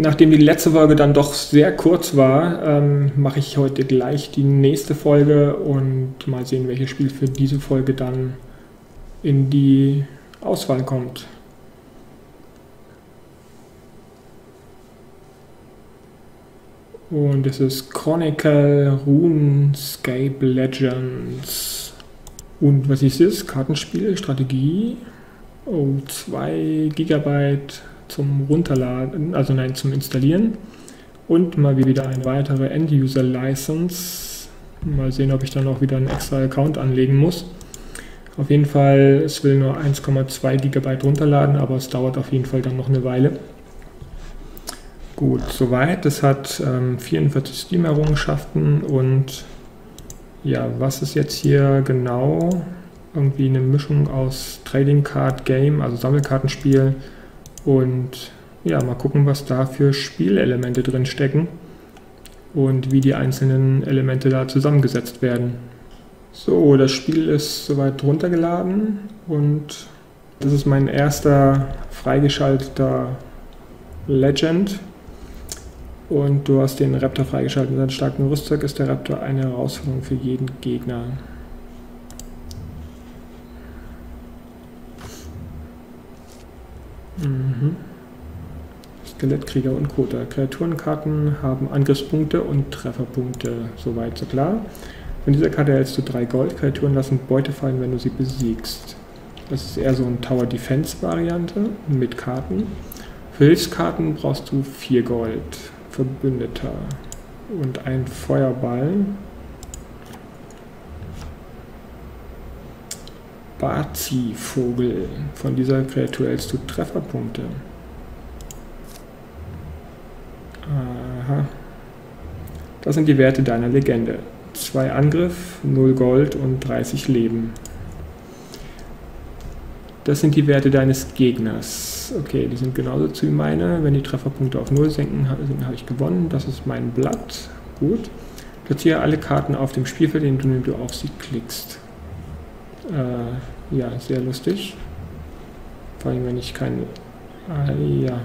nachdem die letzte Folge dann doch sehr kurz war, ähm, mache ich heute gleich die nächste Folge und mal sehen, welches Spiel für diese Folge dann in die Auswahl kommt. Und es ist Chronicle RuneScape Legends. Und was ist es? Kartenspiel, Strategie. Oh, 2 GB zum Runterladen, also nein, zum Installieren. Und mal wieder eine weitere End-User-License. Mal sehen, ob ich dann auch wieder einen extra Account anlegen muss. Auf jeden Fall, es will nur 1,2 GB runterladen, aber es dauert auf jeden Fall dann noch eine Weile. Gut, soweit. Es hat ähm, 44 Steam-Errungenschaften und ja, was ist jetzt hier genau? Irgendwie eine Mischung aus Trading Card Game, also Sammelkartenspiel und ja, mal gucken, was da für Spielelemente drin stecken und wie die einzelnen Elemente da zusammengesetzt werden. So, das Spiel ist soweit runtergeladen und das ist mein erster freigeschalteter Legend. Und du hast den Raptor freigeschaltet. Mit seinem starken Rüstzeug ist der Raptor eine Herausforderung für jeden Gegner. Mhm. Skelettkrieger und Koter. Kreaturenkarten haben Angriffspunkte und Trefferpunkte. Soweit so klar. Von dieser Karte erhältst du drei Gold. Kreaturen lassen Beute fallen, wenn du sie besiegst. Das ist eher so eine Tower Defense Variante mit Karten. Für Hilfskarten brauchst du vier Gold. Verbündeter und ein Feuerball. Bazi-Vogel. Von dieser Kreatur hältst du Trefferpunkte. Aha. Das sind die Werte deiner Legende. 2 Angriff, 0 Gold und 30 Leben. Das sind die Werte deines Gegners. Okay, die sind genauso zu wie meine. Wenn die Trefferpunkte auf 0 senken, habe ich gewonnen. Das ist mein Blatt. Gut. Platziere alle Karten auf dem Spielfeld, indem du auf sie klickst. Äh, ja, sehr lustig. Vor allem, wenn ich keine... Ah, ja,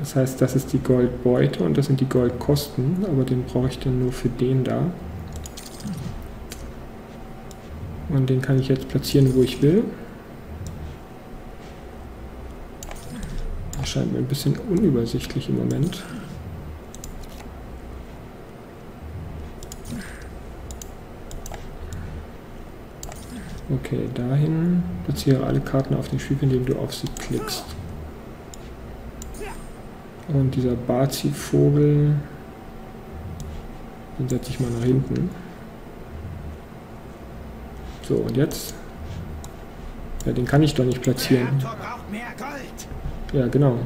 das heißt, das ist die Goldbeute und das sind die Goldkosten, aber den brauche ich dann nur für den da. Und den kann ich jetzt platzieren, wo ich will. Das scheint mir ein bisschen unübersichtlich im Moment. Okay, dahin platziere alle Karten auf den Spielfeld, indem du auf sie klickst. Und dieser Bazi-Vogel, den setze ich mal nach hinten. So, und jetzt? Ja, den kann ich doch nicht platzieren. Ja, genau.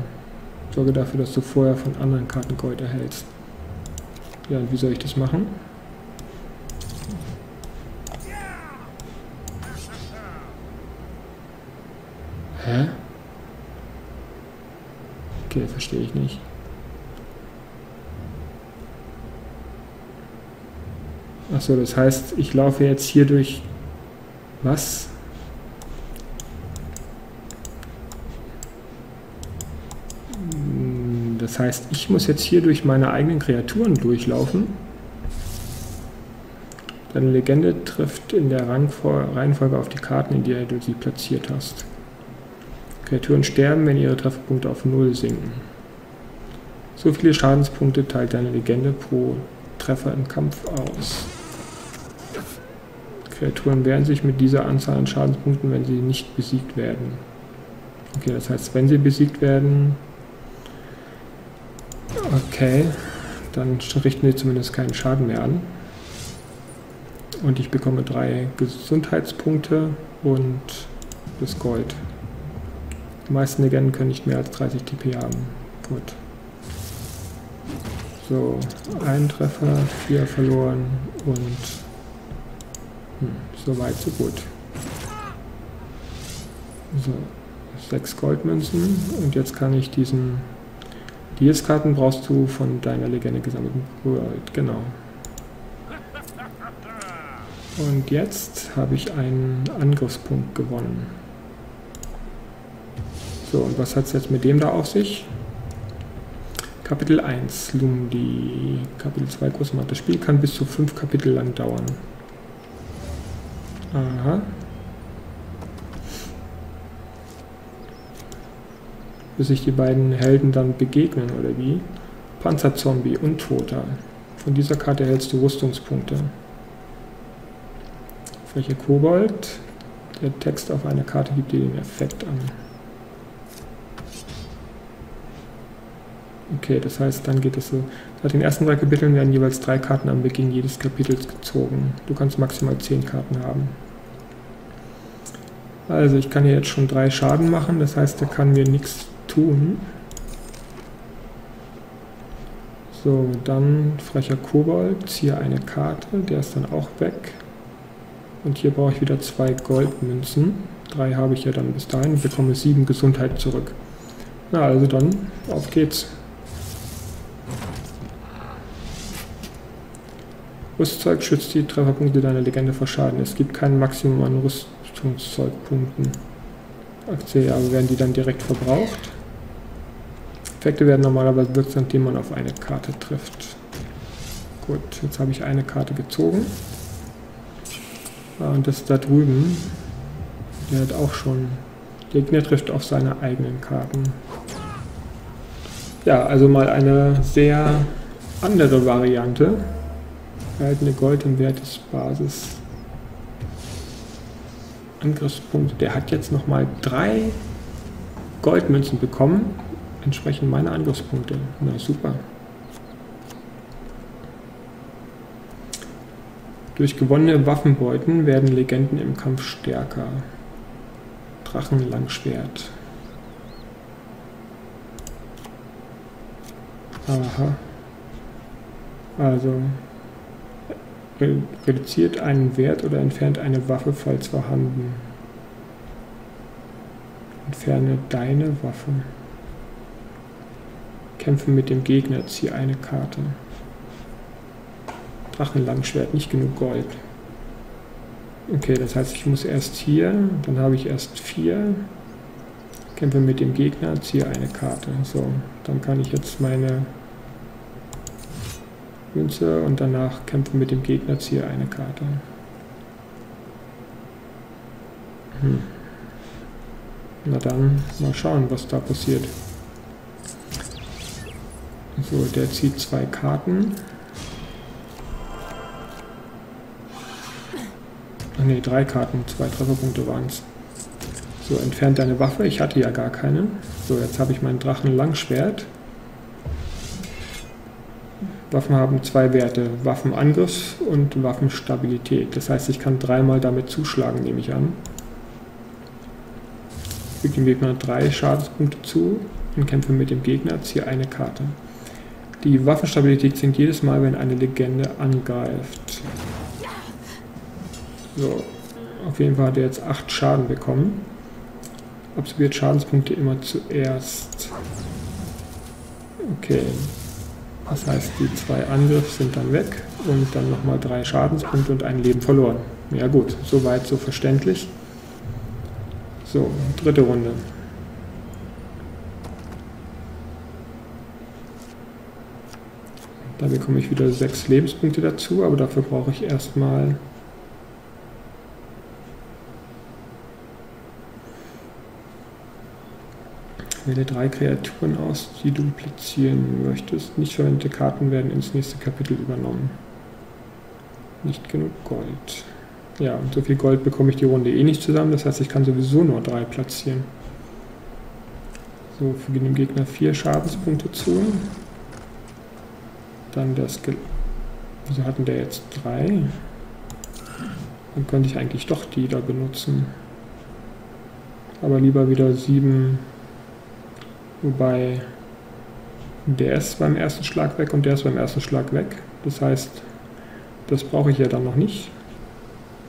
Sorge dafür, dass du vorher von anderen Karten Gold erhältst. Ja, und wie soll ich das machen? Hä? Okay, verstehe ich nicht. Achso, das heißt, ich laufe jetzt hier durch... Was? Hm, das heißt, ich muss jetzt hier durch meine eigenen Kreaturen durchlaufen. Deine Legende trifft in der Reihenfolge auf die Karten, in der du sie platziert hast. Kreaturen sterben, wenn ihre Trefferpunkte auf 0 sinken. So viele Schadenspunkte teilt deine Legende pro Treffer im Kampf aus. Kreaturen wehren sich mit dieser Anzahl an Schadenspunkten, wenn sie nicht besiegt werden. Okay, das heißt, wenn sie besiegt werden... Okay, dann richten sie zumindest keinen Schaden mehr an. Und ich bekomme drei Gesundheitspunkte und das Gold. Die meisten Legenden können nicht mehr als 30 TP haben. Gut. So, ein Treffer, vier verloren und hm, so weit, so gut. So, sechs Goldmünzen und jetzt kann ich diesen... Die karten brauchst du von deiner Legende gesammelten Gold, genau. Und jetzt habe ich einen Angriffspunkt gewonnen. So, und was hat es jetzt mit dem da auf sich? Kapitel 1, Lumdi. Kapitel 2, Großmacht. Das Spiel kann bis zu 5 Kapitel lang dauern. Aha. Bis sich die beiden Helden dann begegnen, oder wie? Panzerzombie, Untoter. Von dieser Karte erhältst du Rüstungspunkte. Fläche Kobold. Der Text auf einer Karte gibt dir den Effekt an. Okay, das heißt, dann geht es so. Seit den ersten drei Kapiteln werden jeweils drei Karten am Beginn jedes Kapitels gezogen. Du kannst maximal zehn Karten haben. Also ich kann hier jetzt schon drei Schaden machen, das heißt, er kann mir nichts tun. So, dann frecher Kobold, ziehe eine Karte, der ist dann auch weg. Und hier brauche ich wieder zwei Goldmünzen. Drei habe ich ja dann bis dahin und bekomme sieben Gesundheit zurück. Na, also dann, auf geht's. Rüstzeug schützt die Trefferpunkte deiner Legende vor Schaden. Es gibt kein Maximum an Rüstungszeugpunkten. Aktie, aber werden die dann direkt verbraucht? Effekte werden normalerweise wirksam, indem man auf eine Karte trifft. Gut, jetzt habe ich eine Karte gezogen. Ah, und das da drüben, der hat auch schon, der Gegner trifft auf seine eigenen Karten. Ja, also mal eine sehr andere Variante erhaltene Gold im Wert des Basis. Angriffspunkte. Der hat jetzt nochmal drei Goldmünzen bekommen. Entsprechend meine Angriffspunkte. Na super. Durch gewonnene Waffenbeuten werden Legenden im Kampf stärker. Drachenlangschwert. Aha. Also reduziert einen Wert oder entfernt eine Waffe, falls vorhanden. Entferne deine Waffe. Kämpfe mit dem Gegner, ziehe eine Karte. Drachenlangschwert, nicht genug Gold. Okay, das heißt, ich muss erst hier, dann habe ich erst vier. Kämpfe mit dem Gegner, ziehe eine Karte. So, dann kann ich jetzt meine Münze und danach kämpfen mit dem Gegner, ziehe eine Karte. Hm. Na dann, mal schauen, was da passiert. So, der zieht zwei Karten. Ach ne, drei Karten, zwei Trefferpunkte waren es. So, entfernt deine Waffe. Ich hatte ja gar keine. So, jetzt habe ich mein Drachen-Langschwert. Waffen haben zwei Werte, Waffenangriff und Waffenstabilität. Das heißt, ich kann dreimal damit zuschlagen, nehme ich an. Füge dem Gegner drei Schadenspunkte zu und kämpfe mit dem Gegner, ziehe eine Karte. Die Waffenstabilität sinkt jedes Mal, wenn eine Legende angreift. So, auf jeden Fall hat er jetzt 8 Schaden bekommen. Absorbiert Schadenspunkte immer zuerst. Okay, das heißt, die zwei Angriffe sind dann weg und dann nochmal drei Schadenspunkte und ein Leben verloren. Ja gut, soweit so verständlich. So, dritte Runde. Da bekomme ich wieder sechs Lebenspunkte dazu, aber dafür brauche ich erstmal Wähle drei Kreaturen aus, die du platzieren möchtest. Nicht verwendete Karten werden ins nächste Kapitel übernommen. Nicht genug Gold. Ja, und so viel Gold bekomme ich die Runde eh nicht zusammen. Das heißt, ich kann sowieso nur drei platzieren. So, füge dem Gegner vier Schadenspunkte zu. Dann das... Ge Wieso hatten der jetzt drei? Dann könnte ich eigentlich doch die da benutzen. Aber lieber wieder sieben Wobei der ist beim ersten Schlag weg und der ist beim ersten Schlag weg. Das heißt, das brauche ich ja dann noch nicht.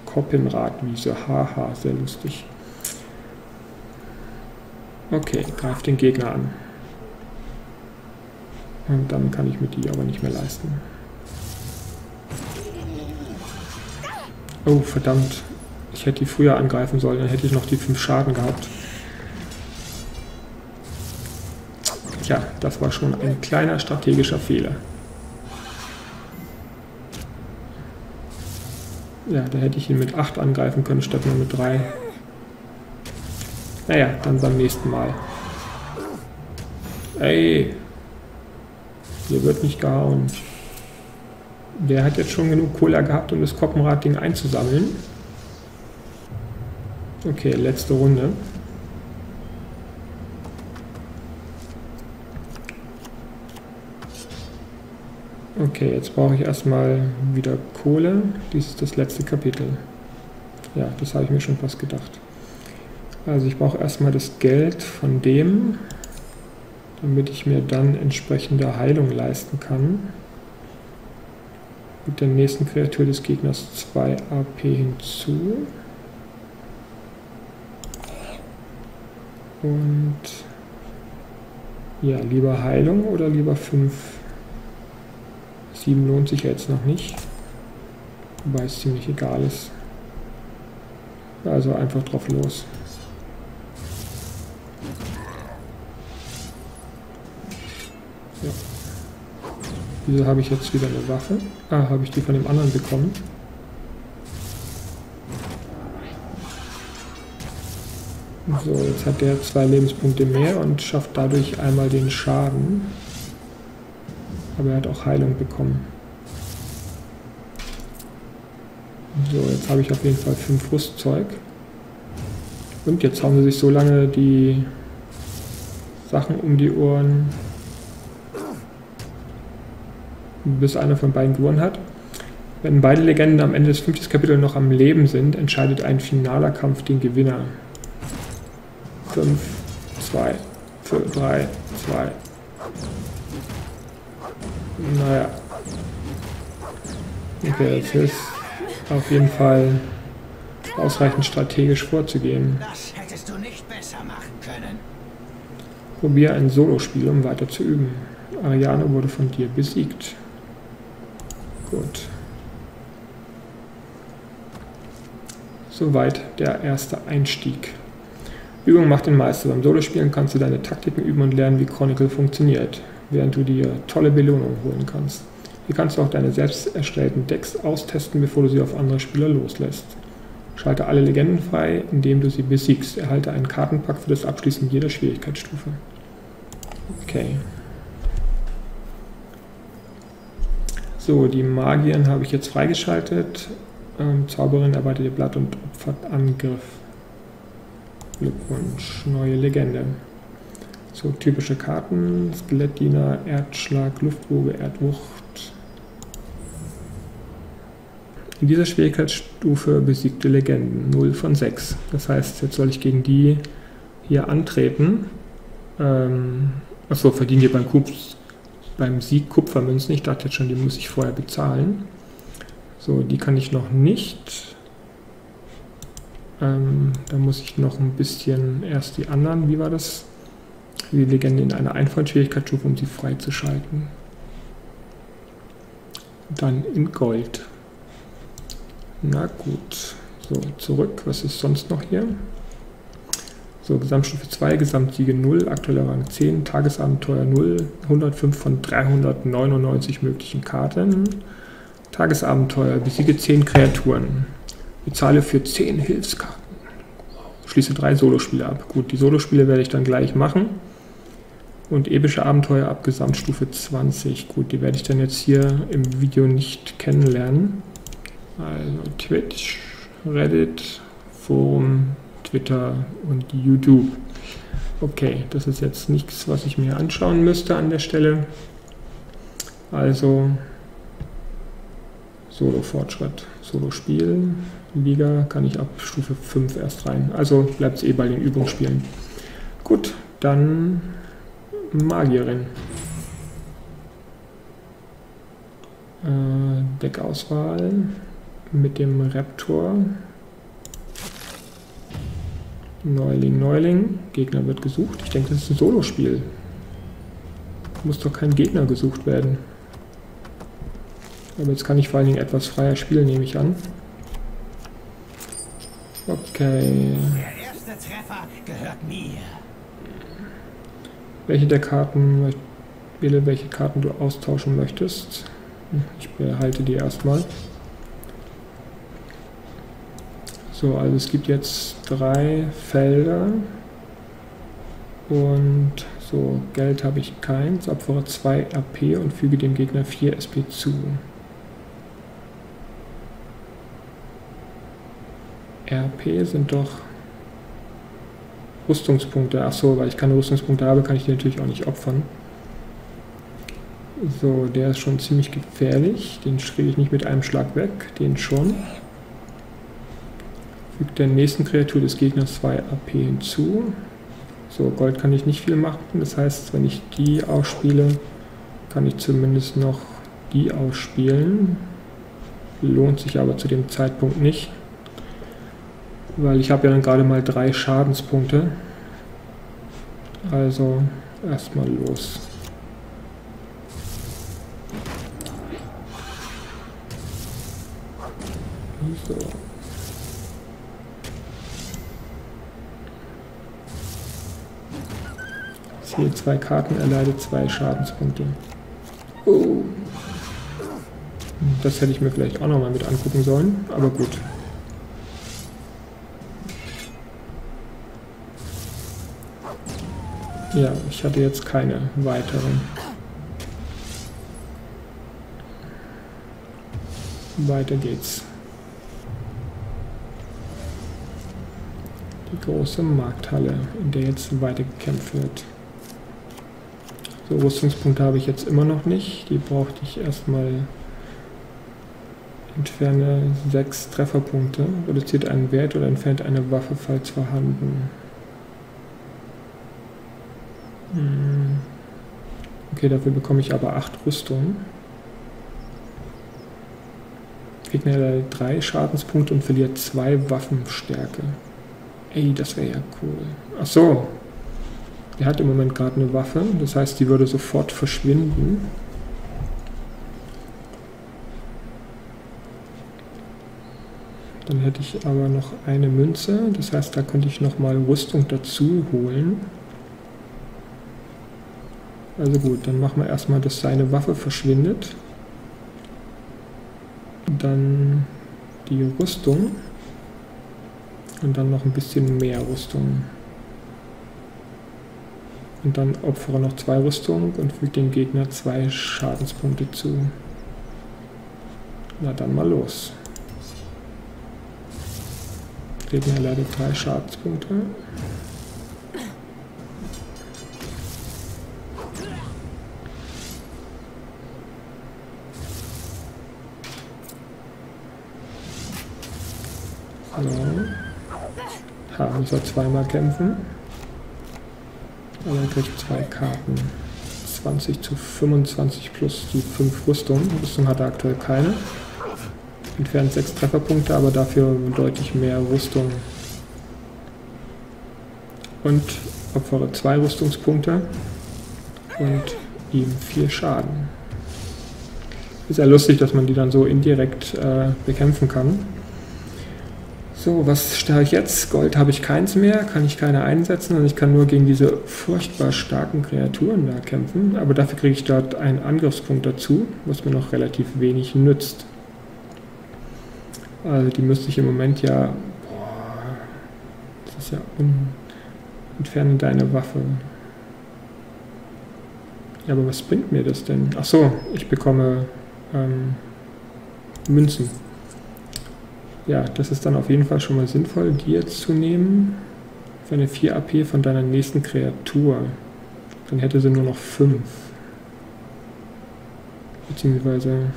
Koppenradwiese, haha, sehr lustig. Okay, greif den Gegner an. Und dann kann ich mir die aber nicht mehr leisten. Oh, verdammt. Ich hätte die früher angreifen sollen, dann hätte ich noch die 5 Schaden gehabt. Tja, das war schon ein kleiner strategischer Fehler. Ja, da hätte ich ihn mit 8 angreifen können, statt nur mit 3. Naja, dann beim nächsten Mal. Ey! Hier wird nicht gehauen. Der hat jetzt schon genug Cola gehabt, um das Koppenrad-Ding einzusammeln. Okay, letzte Runde. Okay, jetzt brauche ich erstmal wieder Kohle. Dies ist das letzte Kapitel. Ja, das habe ich mir schon fast gedacht. Also ich brauche erstmal das Geld von dem, damit ich mir dann entsprechende Heilung leisten kann. Mit der nächsten Kreatur des Gegners 2 AP hinzu. Und ja, lieber Heilung oder lieber 5 7 lohnt sich jetzt noch nicht. Wobei es ziemlich egal ist. Also einfach drauf los. Ja. Wieso habe ich jetzt wieder eine Waffe? Ah, habe ich die von dem anderen bekommen. So, jetzt hat der zwei Lebenspunkte mehr und schafft dadurch einmal den Schaden. Aber er hat auch Heilung bekommen. So, jetzt habe ich auf jeden Fall 5 Rüstzeug. Und jetzt haben sie sich so lange die Sachen um die Ohren, bis einer von beiden gewonnen hat. Wenn beide Legenden am Ende des fünften Kapitels noch am Leben sind, entscheidet ein finaler Kampf den Gewinner. 5, 2, 3, 2, naja. Okay, es ist auf jeden Fall ausreichend strategisch vorzugehen. Das hättest du nicht besser machen können. Probier ein Solospiel, um weiter zu üben. Ariane wurde von dir besiegt. Gut. Soweit der erste Einstieg. Übung macht den Meister. Beim Solospielen kannst du deine Taktiken üben und lernen, wie Chronicle funktioniert während du dir tolle Belohnungen holen kannst. Hier kannst du auch deine selbst erstellten Decks austesten, bevor du sie auf andere Spieler loslässt. Schalte alle Legenden frei, indem du sie besiegst. Erhalte einen Kartenpack für das Abschließen jeder Schwierigkeitsstufe. Okay. So, die Magien habe ich jetzt freigeschaltet. Ähm, Zauberin erweitert ihr Blatt und opfert Angriff. Glückwunsch, neue Legende. So typische Karten, Skelettdiener, Erdschlag, Luftwoge, Erdwucht. In dieser Schwierigkeitsstufe besiegte Legenden, 0 von 6. Das heißt, jetzt soll ich gegen die hier antreten. Ähm, achso, verdienen die beim, Kups, beim Sieg Kupfermünzen. Ich dachte jetzt schon, die muss ich vorher bezahlen. So, die kann ich noch nicht. Ähm, da muss ich noch ein bisschen erst die anderen, wie war das? Die Legende in einer einfachen Schwierigkeitsstufe, um sie freizuschalten. Dann in Gold. Na gut. So, zurück. Was ist sonst noch hier? So, Gesamtstufe 2, Gesamtsiege 0, aktueller Rang 10, Tagesabenteuer 0, 105 von 399 möglichen Karten. Tagesabenteuer, besiege 10 Kreaturen. Bezahle für 10 Hilfskarten. Schließe drei Solospiele ab. Gut, die Solospiele werde ich dann gleich machen. Und epische Abenteuer ab Gesamtstufe 20. Gut, die werde ich dann jetzt hier im Video nicht kennenlernen. Also Twitch, Reddit, Forum, Twitter und YouTube. Okay, das ist jetzt nichts, was ich mir anschauen müsste an der Stelle. Also Solo-Fortschritt, Solo-Spiel, Liga kann ich ab Stufe 5 erst rein. Also bleibt es eh bei den Übungsspielen. Gut, dann Magierin. Äh, Deckauswahl mit dem Raptor. Neuling, Neuling. Gegner wird gesucht. Ich denke, das ist ein Solospiel. Muss doch kein Gegner gesucht werden. Aber jetzt kann ich vor allen Dingen etwas freier spielen, nehme ich an. Okay. Der erste Treffer gehört mir. Welche der Karten, wähle welche Karten du austauschen möchtest. Ich behalte die erstmal. So, also es gibt jetzt drei Felder und so, Geld habe ich keins, opfere 2 AP und füge dem Gegner 4 SP zu. RP sind doch Rüstungspunkte. Achso, weil ich keine Rüstungspunkte habe, kann ich die natürlich auch nicht opfern. So, der ist schon ziemlich gefährlich. Den schräge ich nicht mit einem Schlag weg. Den schon. Fügt der nächsten Kreatur des Gegners 2 AP hinzu. So, Gold kann ich nicht viel machen. Das heißt, wenn ich die ausspiele, kann ich zumindest noch die ausspielen. Lohnt sich aber zu dem Zeitpunkt nicht. Weil ich habe ja dann gerade mal drei Schadenspunkte. Also erstmal los. So. Ziehe zwei Karten, erleide zwei Schadenspunkte. Oh. Das hätte ich mir vielleicht auch nochmal mit angucken sollen, aber gut. Ja, ich hatte jetzt keine weiteren. Weiter geht's. Die große Markthalle, in der jetzt weiter gekämpft wird. So, Rüstungspunkte habe ich jetzt immer noch nicht. Die brauchte ich erstmal. Entferne 6 Trefferpunkte. Reduziert einen Wert oder entfernt eine Waffe, falls vorhanden. Hm. Okay, dafür bekomme ich aber 8 Rüstungen. Gegner erleidet 3 Schadenspunkte und verliert 2 Waffenstärke. Ey, das wäre ja cool. Ach so. Der hat im Moment gerade eine Waffe, das heißt, die würde sofort verschwinden. Dann hätte ich aber noch eine Münze, das heißt, da könnte ich nochmal Rüstung dazu holen. Also gut, dann machen wir erstmal, dass seine Waffe verschwindet. Dann die Rüstung. Und dann noch ein bisschen mehr Rüstung. Und dann opfere noch zwei Rüstungen und füge dem Gegner zwei Schadenspunkte zu. Na dann mal los. Gegner erleidet drei Schadenspunkte. So. Ha, muss er zweimal kämpfen. Aber er kriegt zwei Karten. 20 zu 25 plus die 5 Rüstung. Rüstung hat er aktuell keine. Entfernt 6 Trefferpunkte, aber dafür deutlich mehr Rüstung. Und opfere 2 Rüstungspunkte und ihm 4 Schaden. Ist ja lustig, dass man die dann so indirekt äh, bekämpfen kann. So, was stelle ich jetzt? Gold habe ich keins mehr, kann ich keine einsetzen und ich kann nur gegen diese furchtbar starken Kreaturen da kämpfen. Aber dafür kriege ich dort einen Angriffspunkt dazu, was mir noch relativ wenig nützt. Also die müsste ich im Moment ja... Boah, das ist ja un... Entferne deine Waffe. Ja, aber was bringt mir das denn? Ach so, ich bekomme ähm, Münzen ja, das ist dann auf jeden Fall schon mal sinnvoll, die jetzt zu nehmen. Für eine 4 AP von deiner nächsten Kreatur. Dann hätte sie nur noch 5. Beziehungsweise.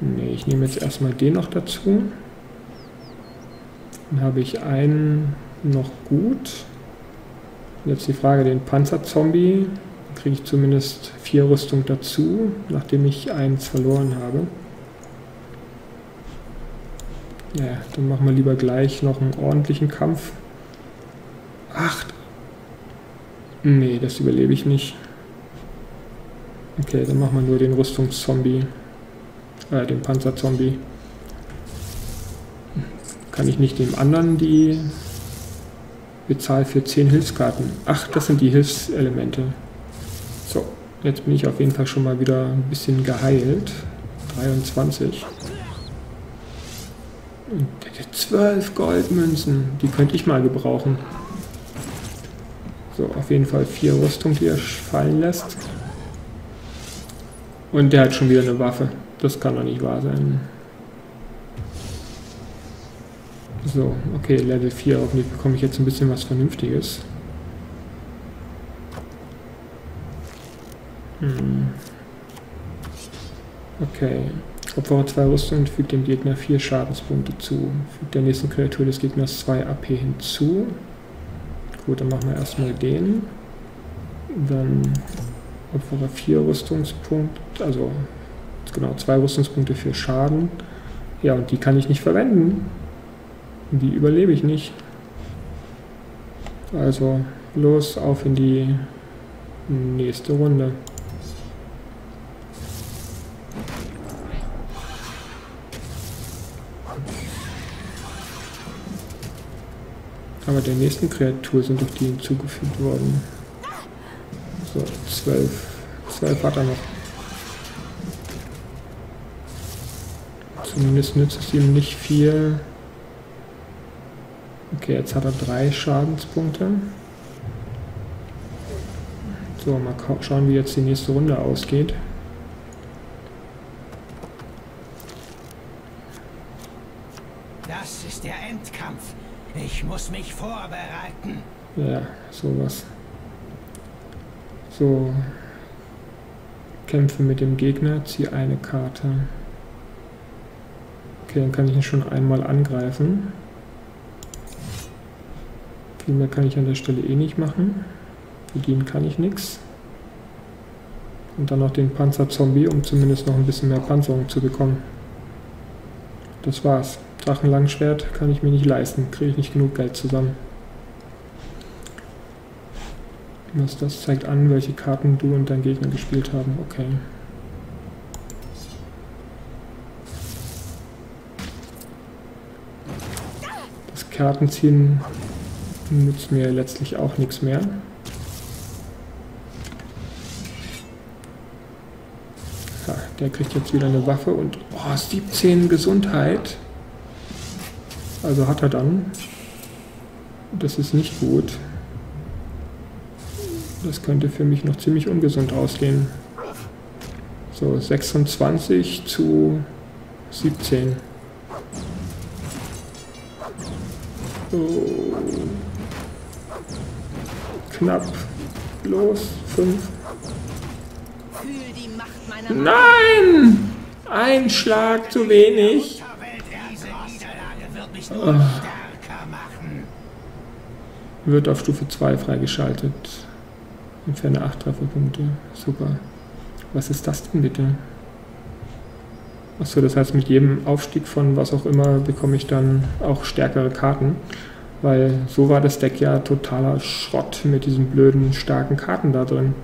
Ne, ich nehme jetzt erstmal den noch dazu. Dann habe ich einen noch gut. Jetzt die Frage, den Panzerzombie. Kriege ich zumindest 4 Rüstung dazu, nachdem ich eins verloren habe. Ja, dann machen wir lieber gleich noch einen ordentlichen Kampf. Acht. Nee, das überlebe ich nicht. Okay, dann machen wir nur den Rüstungszombie. Äh, den Panzerzombie. Kann ich nicht dem anderen die Bezahl für 10 Hilfskarten. Ach, das sind die Hilfselemente. So, jetzt bin ich auf jeden Fall schon mal wieder ein bisschen geheilt. 23. 12 Goldmünzen. Die könnte ich mal gebrauchen. So, auf jeden Fall vier Rüstung, die er fallen lässt. Und der hat schon wieder eine Waffe. Das kann doch nicht wahr sein. So, okay, Level 4. Hoffentlich bekomme ich jetzt ein bisschen was Vernünftiges. Hm. Okay. Opfere zwei Rüstungen und fügt dem Gegner vier Schadenspunkte zu. Fügt der nächsten Kreatur des Gegners 2 AP hinzu. Gut, dann machen wir erstmal den. Dann opfere vier Rüstungspunkte, also genau zwei Rüstungspunkte für Schaden. Ja, und die kann ich nicht verwenden. Die überlebe ich nicht. Also los, auf in die nächste Runde. Aber der nächsten Kreatur sind doch die hinzugefügt worden. So, zwölf. Zwölf hat er noch. Zumindest nützt es ihm nicht viel. Okay, jetzt hat er drei Schadenspunkte. So, mal schauen, wie jetzt die nächste Runde ausgeht. Das ist der Endkampf. Ich muss mich vorbereiten. Ja, sowas. So. Kämpfe mit dem Gegner, ziehe eine Karte. Okay, dann kann ich ihn schon einmal angreifen. Viel mehr kann ich an der Stelle eh nicht machen. Bedienen kann ich nichts. Und dann noch den Panzer-Zombie, um zumindest noch ein bisschen mehr Panzerung zu bekommen. Das war's. Drachenlangschwert kann ich mir nicht leisten, kriege ich nicht genug Geld zusammen. Was das zeigt an, welche Karten du und dein Gegner gespielt haben. Okay. Das Kartenziehen nützt mir letztlich auch nichts mehr. Ja, der kriegt jetzt wieder eine Waffe und oh, 17 Gesundheit. Also hat er dann. Das ist nicht gut. Das könnte für mich noch ziemlich ungesund ausgehen. So, 26 zu 17. Oh. Knapp. Los, 5. Nein! Ein Schlag zu wenig. Oh. Wird auf Stufe 2 freigeschaltet. Entferne 8 Trefferpunkte. Super. Was ist das denn bitte? Achso, das heißt, mit jedem Aufstieg von was auch immer bekomme ich dann auch stärkere Karten. Weil so war das Deck ja totaler Schrott mit diesen blöden, starken Karten da drin.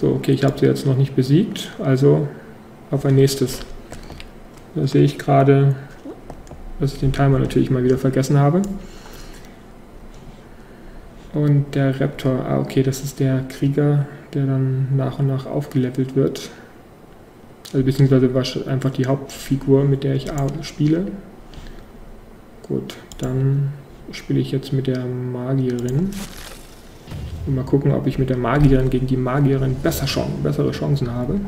So, okay, ich habe sie jetzt noch nicht besiegt, also auf ein nächstes. Da sehe ich gerade, dass ich den Timer natürlich mal wieder vergessen habe. Und der Raptor, ah okay, das ist der Krieger, der dann nach und nach aufgelevelt wird. Also beziehungsweise war einfach die Hauptfigur, mit der ich spiele. Gut, dann spiele ich jetzt mit der Magierin. Und mal gucken, ob ich mit der Magierin gegen die Magierin besser Chancen, bessere Chancen habe.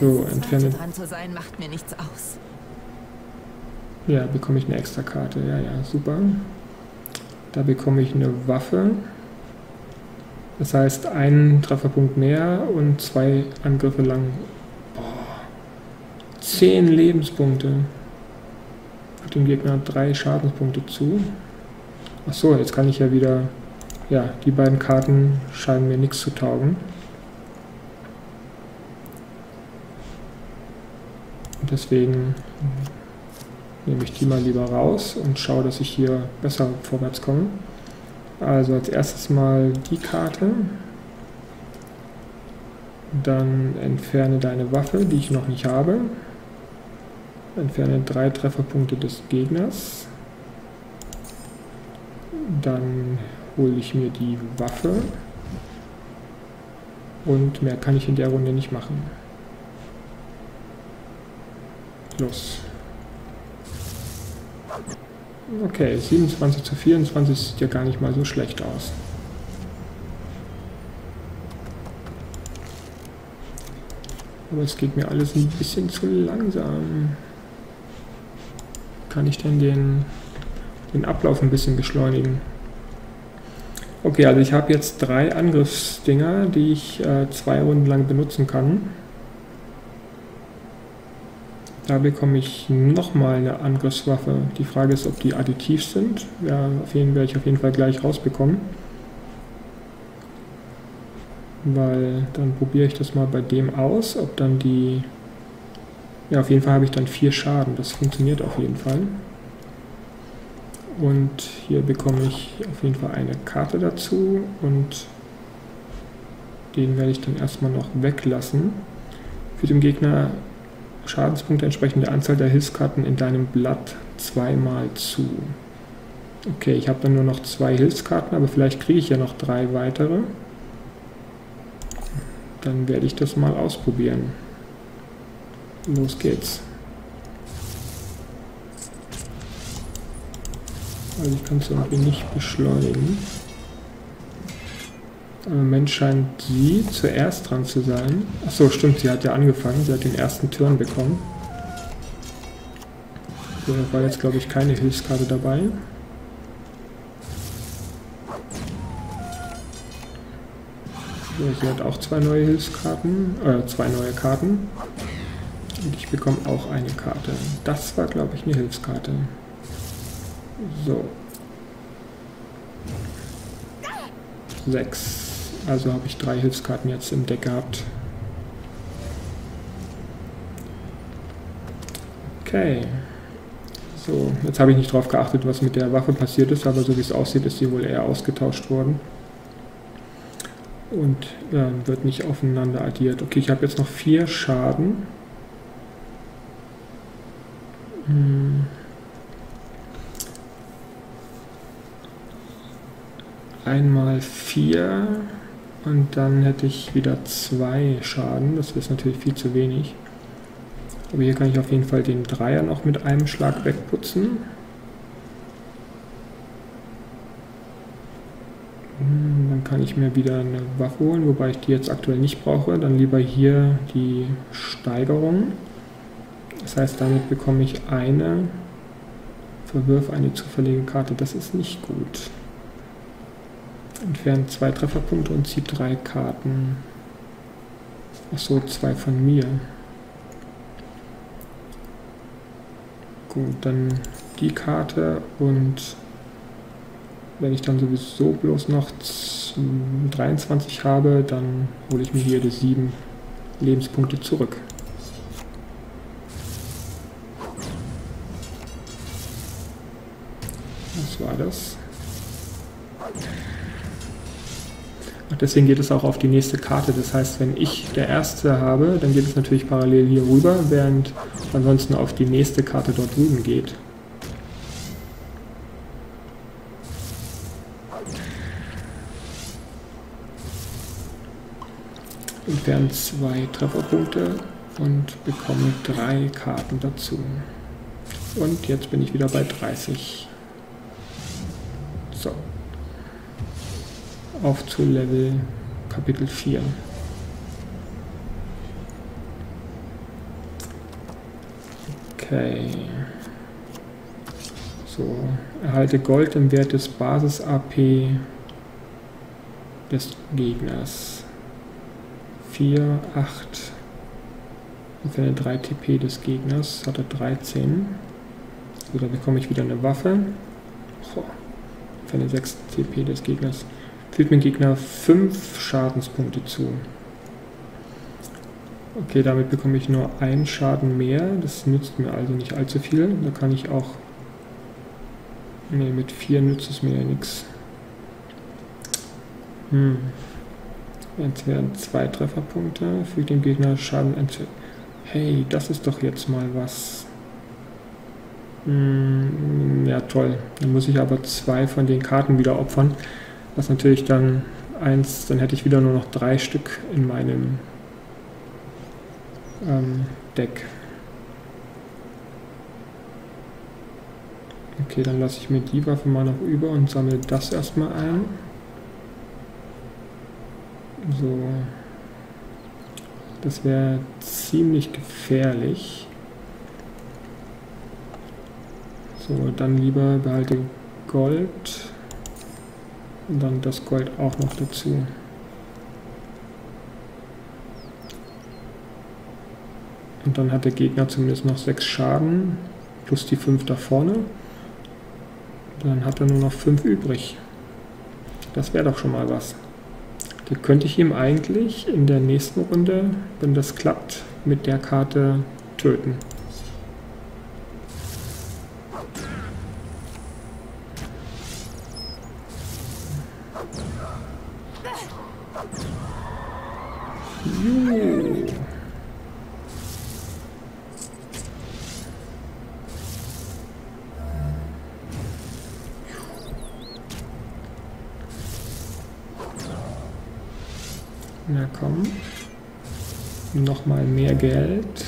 So, entfernen. Ja, bekomme ich eine extra Karte. Ja, ja, super. Da bekomme ich eine Waffe. Das heißt, einen Trefferpunkt mehr und zwei Angriffe lang. Boah. Zehn Lebenspunkte. Hat dem Gegner drei Schadenspunkte zu. Achso, jetzt kann ich ja wieder... Ja, die beiden Karten scheinen mir nichts zu taugen. deswegen nehme ich die mal lieber raus und schaue, dass ich hier besser vorwärts komme. Also als erstes mal die Karte. Dann entferne deine Waffe, die ich noch nicht habe. Entferne drei Trefferpunkte des Gegners. Dann hole ich mir die Waffe. Und mehr kann ich in der Runde nicht machen. Los. Okay, 27 zu 24 sieht ja gar nicht mal so schlecht aus. Aber es geht mir alles ein bisschen zu langsam. Kann ich denn den, den Ablauf ein bisschen beschleunigen? Okay, also ich habe jetzt drei Angriffsdinger, die ich äh, zwei Runden lang benutzen kann. Da bekomme ich nochmal eine Angriffswaffe. Die Frage ist, ob die additiv sind. Ja, auf jeden werde ich auf jeden Fall gleich rausbekommen. Weil dann probiere ich das mal bei dem aus, ob dann die... Ja, auf jeden Fall habe ich dann vier Schaden. Das funktioniert auf jeden Fall. Und hier bekomme ich auf jeden Fall eine Karte dazu und den werde ich dann erstmal noch weglassen. Für den Gegner Schadenspunkte entsprechend der Anzahl der Hilfskarten in deinem Blatt zweimal zu. Okay, ich habe dann nur noch zwei Hilfskarten, aber vielleicht kriege ich ja noch drei weitere. Dann werde ich das mal ausprobieren. Los geht's. Also ich kann es irgendwie nicht beschleunigen. Im Moment scheint sie zuerst dran zu sein. Achso, stimmt, sie hat ja angefangen. Sie hat den ersten Turn bekommen. So, da war jetzt, glaube ich, keine Hilfskarte dabei. So, sie hat auch zwei neue Hilfskarten, äh, zwei neue Karten. Und ich bekomme auch eine Karte. Das war, glaube ich, eine Hilfskarte. So. Sechs. Also habe ich drei Hilfskarten jetzt im Deck gehabt. Okay. So, jetzt habe ich nicht darauf geachtet, was mit der Waffe passiert ist, aber so wie es aussieht, ist sie wohl eher ausgetauscht worden. Und äh, wird nicht aufeinander addiert. Okay, ich habe jetzt noch vier Schaden. Hm. Einmal vier. Und dann hätte ich wieder zwei Schaden. Das ist natürlich viel zu wenig. Aber hier kann ich auf jeden Fall den Dreier noch mit einem Schlag wegputzen. Hm, dann kann ich mir wieder eine Waffe holen, wobei ich die jetzt aktuell nicht brauche. Dann lieber hier die Steigerung. Das heißt, damit bekomme ich eine, verwirf eine zufällige Karte. Das ist nicht gut entfernt zwei Trefferpunkte und zieht drei Karten. Achso, zwei von mir. Gut, dann die Karte und wenn ich dann sowieso bloß noch 23 habe, dann hole ich mir hier die 7 Lebenspunkte zurück. War das? Deswegen geht es auch auf die nächste Karte. Das heißt, wenn ich der Erste habe, dann geht es natürlich parallel hier rüber, während ansonsten auf die nächste Karte dort drüben geht. Entfernt zwei Trefferpunkte und bekomme drei Karten dazu. Und jetzt bin ich wieder bei 30. auf zu Level Kapitel 4. Okay. So, erhalte Gold im Wert des Basis-AP des Gegners. 4, 8. Entferne 3 TP des Gegners, hat er 13. So, da bekomme ich wieder eine Waffe. Entferne 6 TP des Gegners fügt mein Gegner 5 Schadenspunkte zu. Okay, damit bekomme ich nur einen Schaden mehr. Das nützt mir also nicht allzu viel. Da kann ich auch... Ne, mit 4 nützt es mir ja nichts. Hm. Jetzt werden zwei Trefferpunkte, fügt dem Gegner Schaden entfernt. Hey, das ist doch jetzt mal was. Hm, ja, toll. Dann muss ich aber zwei von den Karten wieder opfern. Was natürlich dann eins, dann hätte ich wieder nur noch drei Stück in meinem ähm, Deck. Okay, dann lasse ich mir die Waffe mal noch über und sammle das erstmal ein. So. Das wäre ziemlich gefährlich. So, dann lieber behalte Gold. Und dann das Gold auch noch dazu. Und dann hat der Gegner zumindest noch 6 Schaden, plus die 5 da vorne. Dann hat er nur noch 5 übrig. Das wäre doch schon mal was. Die könnte ich ihm eigentlich in der nächsten Runde, wenn das klappt, mit der Karte töten. Geld.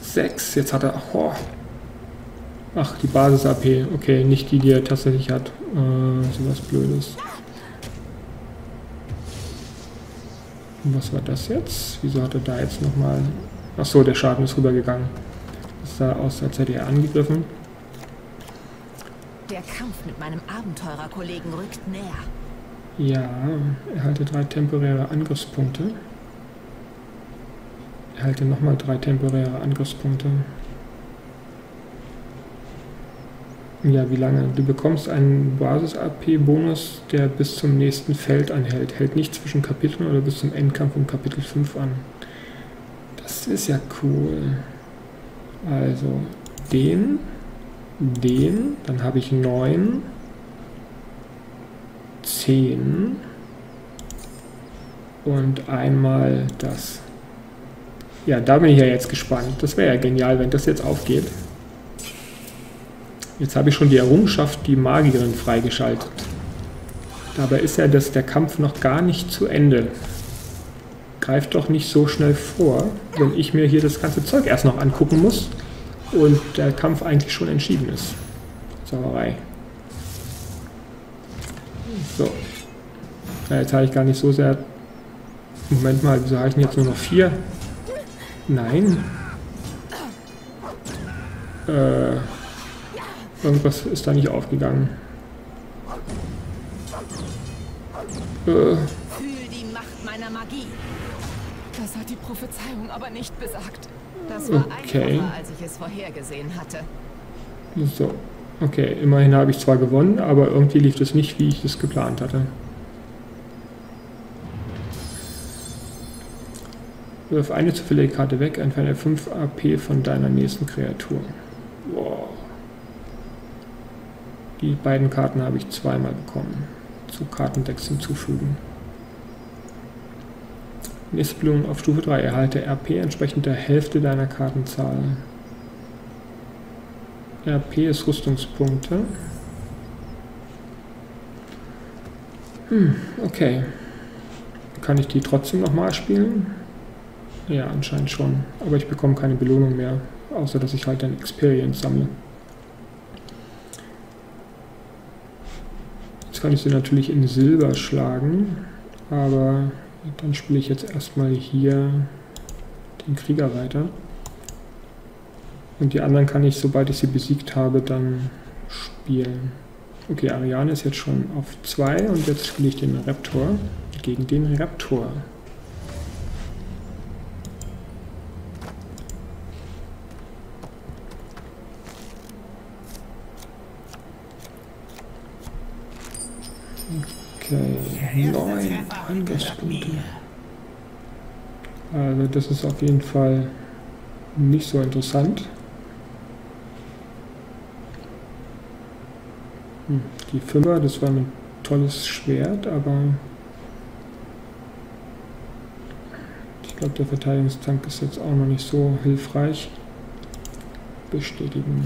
Sechs. Jetzt hat er... Oh. Ach, die Basis-AP. Okay, nicht die, die er tatsächlich hat. Äh, so was Blödes. Und was war das jetzt? Wieso hat er da jetzt nochmal... Ach so, der Schaden ist rübergegangen. Das sah aus, als hätte er angegriffen. Der Kampf mit meinem Abenteurerkollegen rückt näher. Ja, erhalte drei temporäre Angriffspunkte. Erhalte nochmal drei temporäre Angriffspunkte. Ja, wie lange? Du bekommst einen Basis-AP-Bonus, der bis zum nächsten Feld anhält. Hält nicht zwischen Kapiteln oder bis zum Endkampf um Kapitel 5 an. Das ist ja cool. Also, den, den, dann habe ich 9. 10 und einmal das. Ja, da bin ich ja jetzt gespannt. Das wäre ja genial, wenn das jetzt aufgeht. Jetzt habe ich schon die Errungenschaft, die Magierin freigeschaltet. Dabei ist ja das, der Kampf noch gar nicht zu Ende. Greift doch nicht so schnell vor, wenn ich mir hier das ganze Zeug erst noch angucken muss und der Kampf eigentlich schon entschieden ist. Sauerei. So. Ja, jetzt habe ich gar nicht so sehr... Moment mal, wieso habe ich denn jetzt nur noch vier? Nein. Äh, irgendwas ist da nicht aufgegangen. Äh. Fühl die Macht meiner Magie. Das hat die Prophezeiung aber nicht besagt. Das war okay. einfacher, als ich es vorhergesehen hatte. So. Okay, immerhin habe ich zwar gewonnen, aber irgendwie lief das nicht, wie ich es geplant hatte. Wirf eine zufällige Karte weg, entferne 5 AP von deiner nächsten Kreatur. Wow. Die beiden Karten habe ich zweimal bekommen. Zu Kartendecks hinzufügen. Nächste Belohnung auf Stufe 3. Erhalte RP entsprechend der Hälfte deiner Kartenzahl. RP ist Rüstungspunkte. Hm, okay. Kann ich die trotzdem nochmal spielen? Ja, anscheinend schon. Aber ich bekomme keine Belohnung mehr, außer dass ich halt dann Experience sammle. Jetzt kann ich sie natürlich in Silber schlagen, aber dann spiele ich jetzt erstmal hier den Krieger weiter. Und die anderen kann ich, sobald ich sie besiegt habe, dann spielen. Okay, Ariane ist jetzt schon auf 2 und jetzt spiele ich den Raptor gegen den Raptor. Okay, 9 Angriffspunkte. Also das ist auf jeden Fall nicht so interessant. Hm, die Fünfer, das war ein tolles Schwert, aber glaube, der Verteidigungstank ist jetzt auch noch nicht so hilfreich. Bestätigen.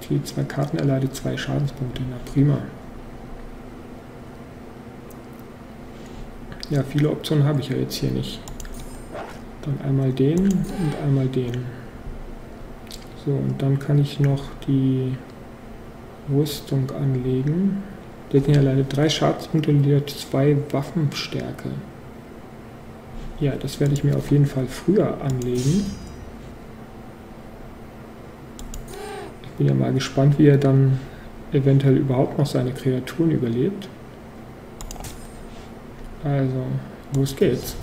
Okay, zwei Karten erleidet zwei Schadenspunkte. Na prima. Ja, viele Optionen habe ich ja jetzt hier nicht. Dann einmal den und einmal den. So, und dann kann ich noch die Rüstung anlegen. Der Gegner leidet drei Schadenspunkte und hat zwei Waffenstärke. Ja, das werde ich mir auf jeden Fall früher anlegen. Ich bin ja mal gespannt, wie er dann eventuell überhaupt noch seine Kreaturen überlebt. Also, los geht's.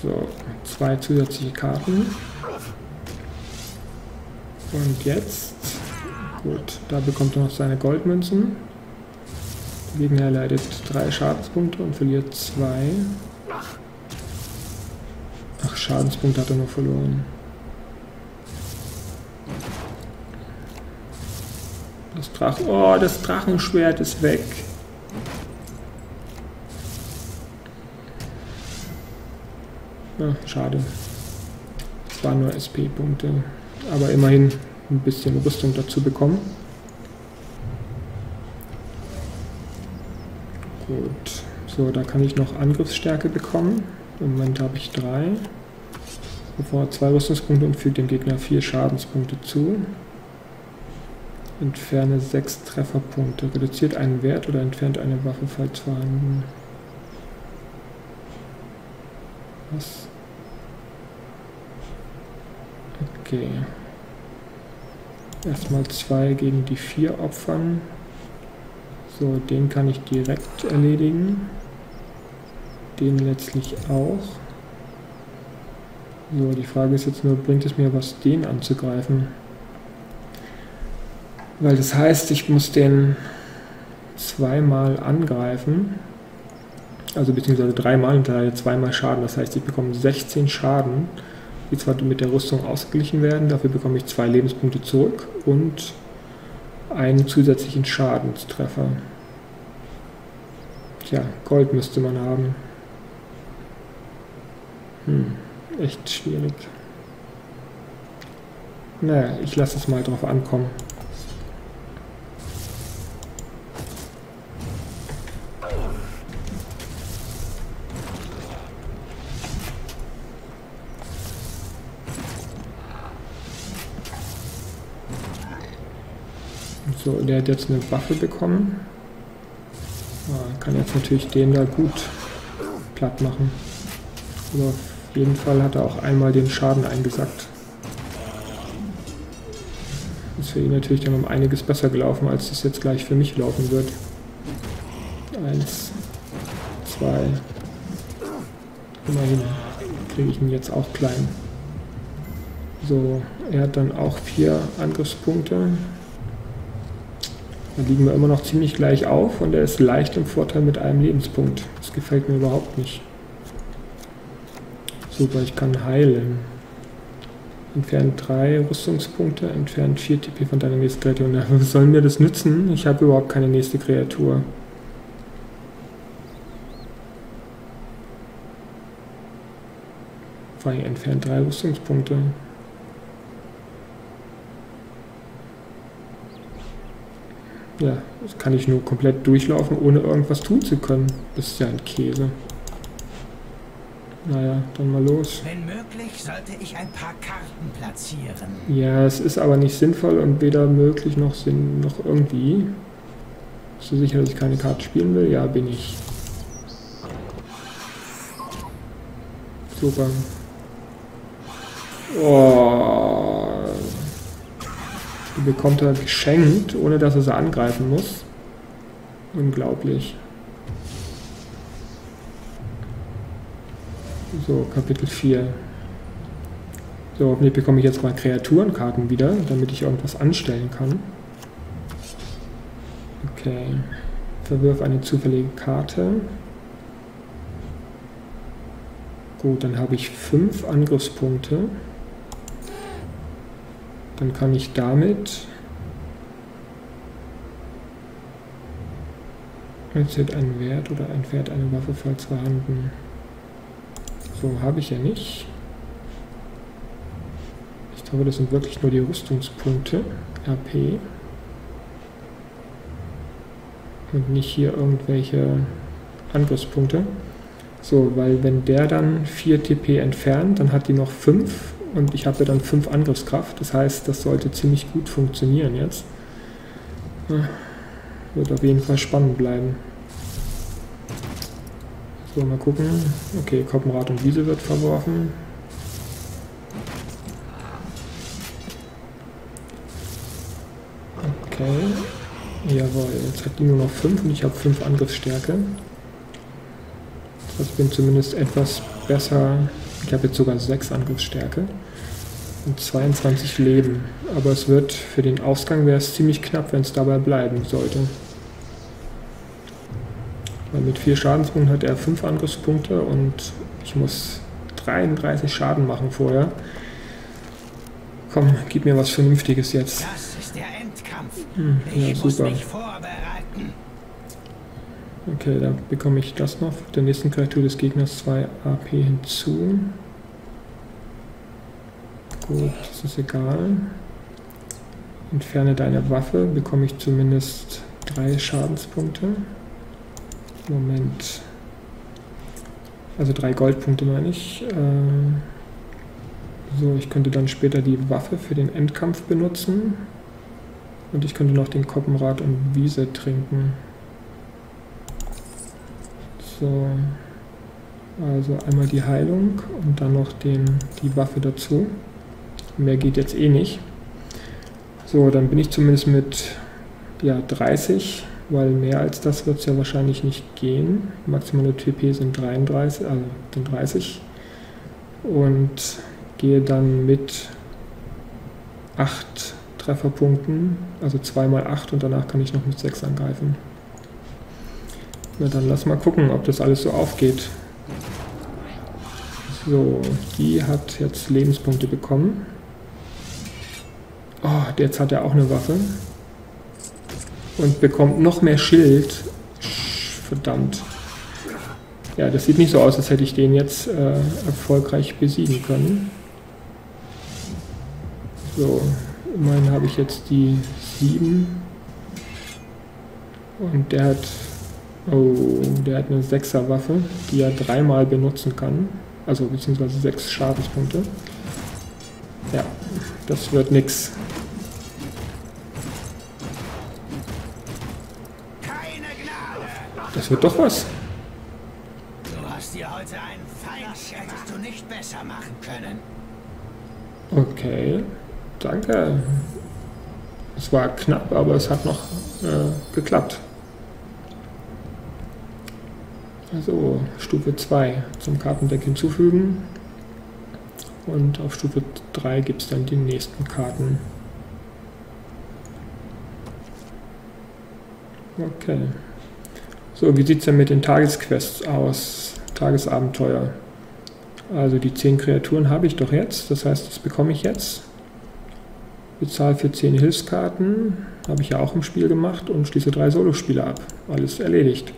So, zwei zusätzliche Karten. Und jetzt, gut, da bekommt er noch seine Goldmünzen. Der Gegner erleidet drei Schadenspunkte und verliert zwei. Ach, Schadenspunkte hat er nur verloren. Das Drachen. Oh, das Drachenschwert ist weg. Ah, schade. Es waren nur SP-Punkte. Aber immerhin ein bisschen Rüstung dazu bekommen. Gut. So, da kann ich noch Angriffsstärke bekommen. Im Moment habe ich drei. Bevor zwei Rüstungspunkte und fügt dem Gegner vier Schadenspunkte zu. Entferne sechs Trefferpunkte. Reduziert einen Wert oder entfernt eine Waffe, falls vorhanden. Was? Okay. Erstmal zwei gegen die vier opfern. So, den kann ich direkt erledigen. Den letztlich auch. So, die Frage ist jetzt nur, bringt es mir was, den anzugreifen? Weil das heißt, ich muss den zweimal angreifen. Also beziehungsweise dreimal und da zweimal Schaden. Das heißt, ich bekomme 16 Schaden, die zwar mit der Rüstung ausgeglichen werden. Dafür bekomme ich zwei Lebenspunkte zurück und einen zusätzlichen Schadenstreffer. Tja, Gold müsste man haben. Hm, echt schwierig. Naja, ich lasse es mal drauf ankommen. So, der hat jetzt eine Waffe bekommen. Ah, kann jetzt natürlich den da gut platt machen. Aber auf jeden Fall hat er auch einmal den Schaden eingesackt. Ist für ihn natürlich dann um einiges besser gelaufen, als das jetzt gleich für mich laufen wird. Eins, zwei. Immerhin kriege ich ihn jetzt auch klein. So, er hat dann auch vier Angriffspunkte. Da liegen wir immer noch ziemlich gleich auf und er ist leicht im Vorteil mit einem Lebenspunkt. Das gefällt mir überhaupt nicht. Super, ich kann heilen. Entfernt 3 Rüstungspunkte, entfernt 4 TP von deiner nächsten Kreatur. Na, was soll mir das nützen? Ich habe überhaupt keine nächste Kreatur. Vor allem entfernt 3 Rüstungspunkte. Ja, das kann ich nur komplett durchlaufen, ohne irgendwas tun zu können. Das ist ja ein Käse. Naja, dann mal los. Wenn möglich, sollte ich ein paar Karten platzieren. Ja, es ist aber nicht sinnvoll und weder möglich noch Sinn noch irgendwie. Bist du sicher, dass ich keine Karte spielen will? Ja, bin ich. Super. Oh. Die bekommt er geschenkt, ohne dass er sie angreifen muss. Unglaublich. So, Kapitel 4. So, hoffentlich bekomme ich jetzt mal Kreaturenkarten wieder, damit ich irgendwas anstellen kann. Okay. Verwirf eine zufällige Karte. Gut, dann habe ich fünf Angriffspunkte. Dann kann ich damit Erzählt ein Wert oder ein Pferd eine Waffe, falls vorhanden. So, habe ich ja nicht. Ich glaube, das sind wirklich nur die Rüstungspunkte. RP. Und nicht hier irgendwelche Angriffspunkte. So, weil wenn der dann 4 TP entfernt, dann hat die noch 5 und ich habe dann 5 Angriffskraft. Das heißt, das sollte ziemlich gut funktionieren jetzt. Wird auf jeden Fall spannend bleiben. So, mal gucken. Okay, Koppenrad und Wiese wird verworfen. Okay. Jawohl, jetzt hat die nur noch 5 und ich habe 5 Angriffsstärke. Das ich bin zumindest etwas besser. Ich habe jetzt sogar 6 Angriffsstärke und 22 Leben. Aber es wird für den Ausgang wäre es ziemlich knapp, wenn es dabei bleiben sollte. Weil mit 4 Schadenspunkten hat er 5 Angriffspunkte und ich muss 33 Schaden machen vorher. Komm, gib mir was Vernünftiges jetzt. Das ist der Endkampf. Hm, ja, super. Okay, da bekomme ich das noch. Der nächsten Kreatur des Gegners 2 AP hinzu. Gut, das ist egal. Entferne deine Waffe, bekomme ich zumindest drei Schadenspunkte. Moment. Also drei Goldpunkte meine ich. Äh, so, ich könnte dann später die Waffe für den Endkampf benutzen. Und ich könnte noch den Koppenrad und Wiese trinken. So. Also einmal die Heilung und dann noch den, die Waffe dazu. Mehr geht jetzt eh nicht. So, dann bin ich zumindest mit ja, 30, weil mehr als das wird es ja wahrscheinlich nicht gehen. Maximale TP sind 33, also sind 30. Und gehe dann mit 8 Trefferpunkten, also 2 mal 8 und danach kann ich noch mit 6 angreifen. Na dann lass mal gucken, ob das alles so aufgeht. So, die hat jetzt Lebenspunkte bekommen. Oh, jetzt hat er auch eine Waffe. Und bekommt noch mehr Schild. Verdammt. Ja, das sieht nicht so aus, als hätte ich den jetzt äh, erfolgreich besiegen können. So, immerhin habe ich jetzt die 7. Und der hat Oh, der hat eine 6er Waffe, die er dreimal benutzen kann. Also beziehungsweise 6 Schadenspunkte. Ja, das wird nix. Keine Gnade. Das wird doch was. Du hast dir heute einen Feind. Das hättest du nicht besser machen können. Okay, danke. Es war knapp, aber es hat noch äh, geklappt. Also Stufe 2 zum Kartendeck hinzufügen. Und auf Stufe 3 gibt es dann die nächsten Karten. Okay. So, wie sieht es denn mit den Tagesquests aus? Tagesabenteuer. Also die 10 Kreaturen habe ich doch jetzt, das heißt, das bekomme ich jetzt. Bezahle für 10 Hilfskarten, habe ich ja auch im Spiel gemacht und schließe drei Solospiele ab. Alles erledigt.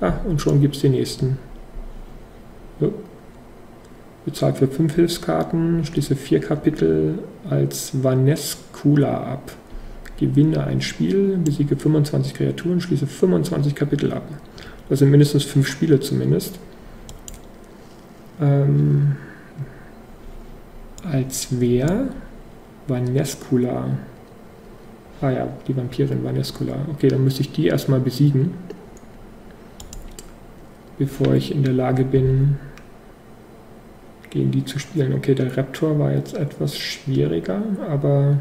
Ah, und schon gibt es den nächsten. So. Bezahlt für 5 Hilfskarten, schließe 4 Kapitel als Vaneskula ab. Gewinne ein Spiel, besiege 25 Kreaturen, schließe 25 Kapitel ab. Das sind mindestens 5 Spiele zumindest. Ähm, als wer? Vaneskula. Ah ja, die Vampirin Vaneskula. Okay, dann müsste ich die erstmal besiegen bevor ich in der Lage bin, gegen die zu spielen. Okay, der Raptor war jetzt etwas schwieriger, aber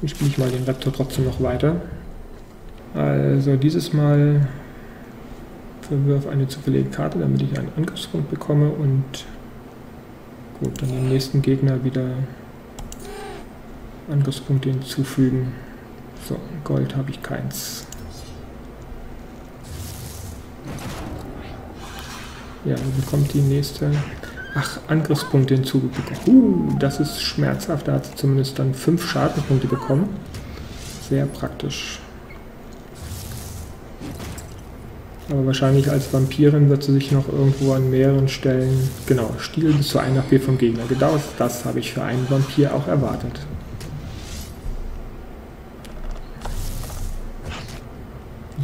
dann spiele ich mal den Raptor trotzdem noch weiter. Also dieses Mal verwirf eine zufällige Karte, damit ich einen Angriffspunkt bekomme und gut, dann dem nächsten Gegner wieder Angriffspunkte hinzufügen. So, Gold habe ich keins. Ja, bekommt die nächste. Ach, Angriffspunkte hinzugefügt. Uh, das ist schmerzhaft. Da hat sie zumindest dann 5 Schadenpunkte bekommen. Sehr praktisch. Aber wahrscheinlich als Vampirin wird sie sich noch irgendwo an mehreren Stellen... Genau, Stil bis zu 1 HP vom Gegner gedauert. Das habe ich für einen Vampir auch erwartet.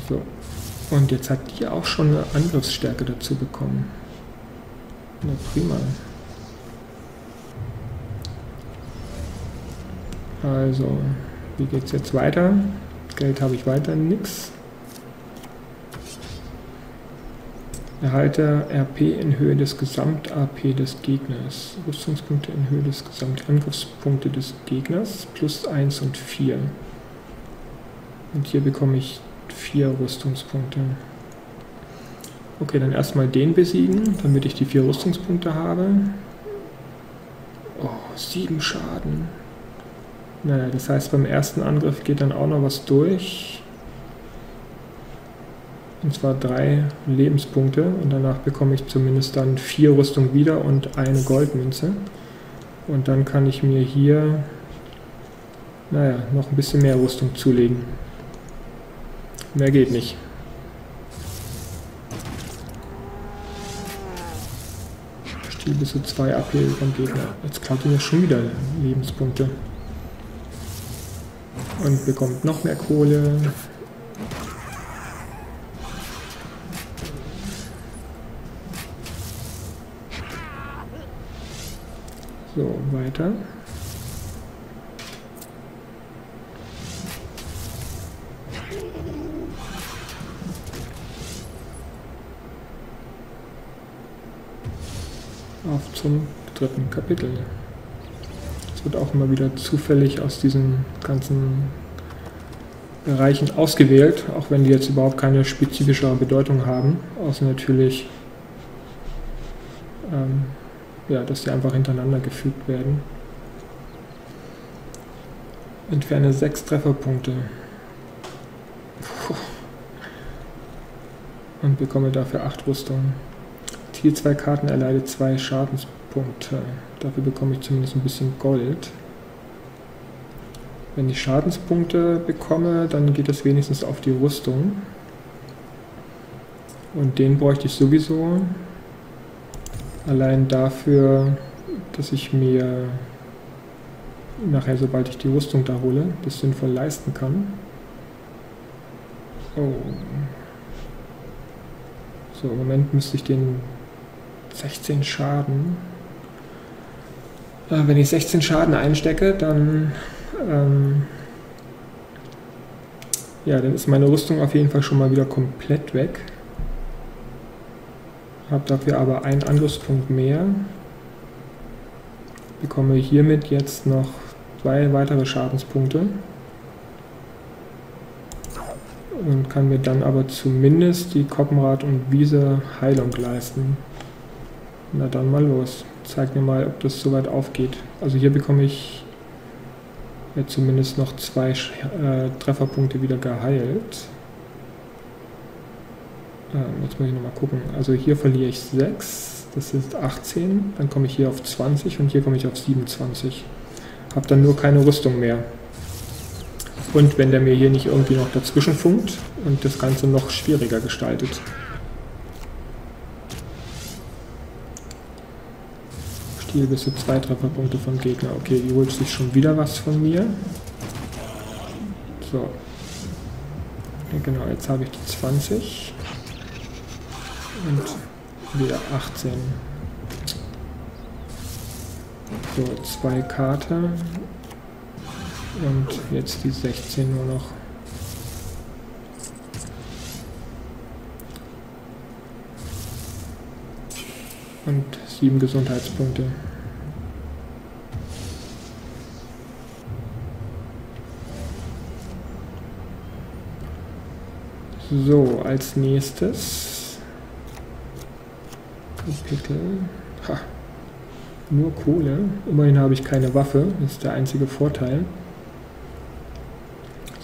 So. Und jetzt hat die auch schon eine Angriffsstärke dazu bekommen. Na prima. Also, wie geht es jetzt weiter? Geld habe ich weiter nichts. Erhalte RP in Höhe des Gesamt-AP des Gegners. Rüstungspunkte in Höhe des Gesamtangriffspunkte des Gegners. Plus 1 und 4. Und hier bekomme ich 4 Rüstungspunkte. Okay, dann erstmal den besiegen, damit ich die 4 Rüstungspunkte habe. Oh, 7 Schaden. Naja, das heißt, beim ersten Angriff geht dann auch noch was durch. Und zwar drei Lebenspunkte und danach bekomme ich zumindest dann vier Rüstung wieder und eine Goldmünze. Und dann kann ich mir hier, naja, noch ein bisschen mehr Rüstung zulegen. Mehr geht nicht. Stil bis zu 2 AP vom Gegner. Jetzt klaut er mir schon wieder Lebenspunkte. Und bekommt noch mehr Kohle. So, weiter. Auf zum dritten Kapitel. Es wird auch immer wieder zufällig aus diesen ganzen Bereichen ausgewählt, auch wenn die jetzt überhaupt keine spezifische Bedeutung haben, außer natürlich ähm, ja, dass die einfach hintereinander gefügt werden. Entferne sechs Trefferpunkte. Und bekomme dafür acht Rüstungen. Ziel zwei Karten, erleide zwei Schadenspunkte. Dafür bekomme ich zumindest ein bisschen Gold. Wenn ich Schadenspunkte bekomme, dann geht das wenigstens auf die Rüstung. Und den bräuchte ich sowieso. Allein dafür, dass ich mir nachher, sobald ich die Rüstung da hole, das sinnvoll leisten kann. Oh. So, im Moment müsste ich den 16 Schaden. Äh, wenn ich 16 Schaden einstecke, dann ähm, ja, dann ist meine Rüstung auf jeden Fall schon mal wieder komplett weg habe dafür aber einen Angriffspunkt mehr, bekomme hiermit jetzt noch zwei weitere Schadenspunkte und kann mir dann aber zumindest die Koppenrad und Wiese Heilung leisten. Na dann mal los. Zeig mir mal, ob das soweit aufgeht. Also hier bekomme ich ja zumindest noch zwei äh, Trefferpunkte wieder geheilt. Ähm, jetzt muss ich nochmal gucken. Also hier verliere ich 6, das ist 18, dann komme ich hier auf 20 und hier komme ich auf 27. Habe dann nur keine Rüstung mehr. Und wenn der mir hier nicht irgendwie noch dazwischen funkt und das Ganze noch schwieriger gestaltet. Stil bis zu zwei Trefferpunkte vom Gegner. Okay, die holt sich schon wieder was von mir. So. Ja, genau, jetzt habe ich die 20 und wieder 18. So, zwei Karte und jetzt die 16 nur noch. Und sieben Gesundheitspunkte. So, als nächstes Kapitel. Ha. Nur Kohle. Immerhin habe ich keine Waffe. Das ist der einzige Vorteil.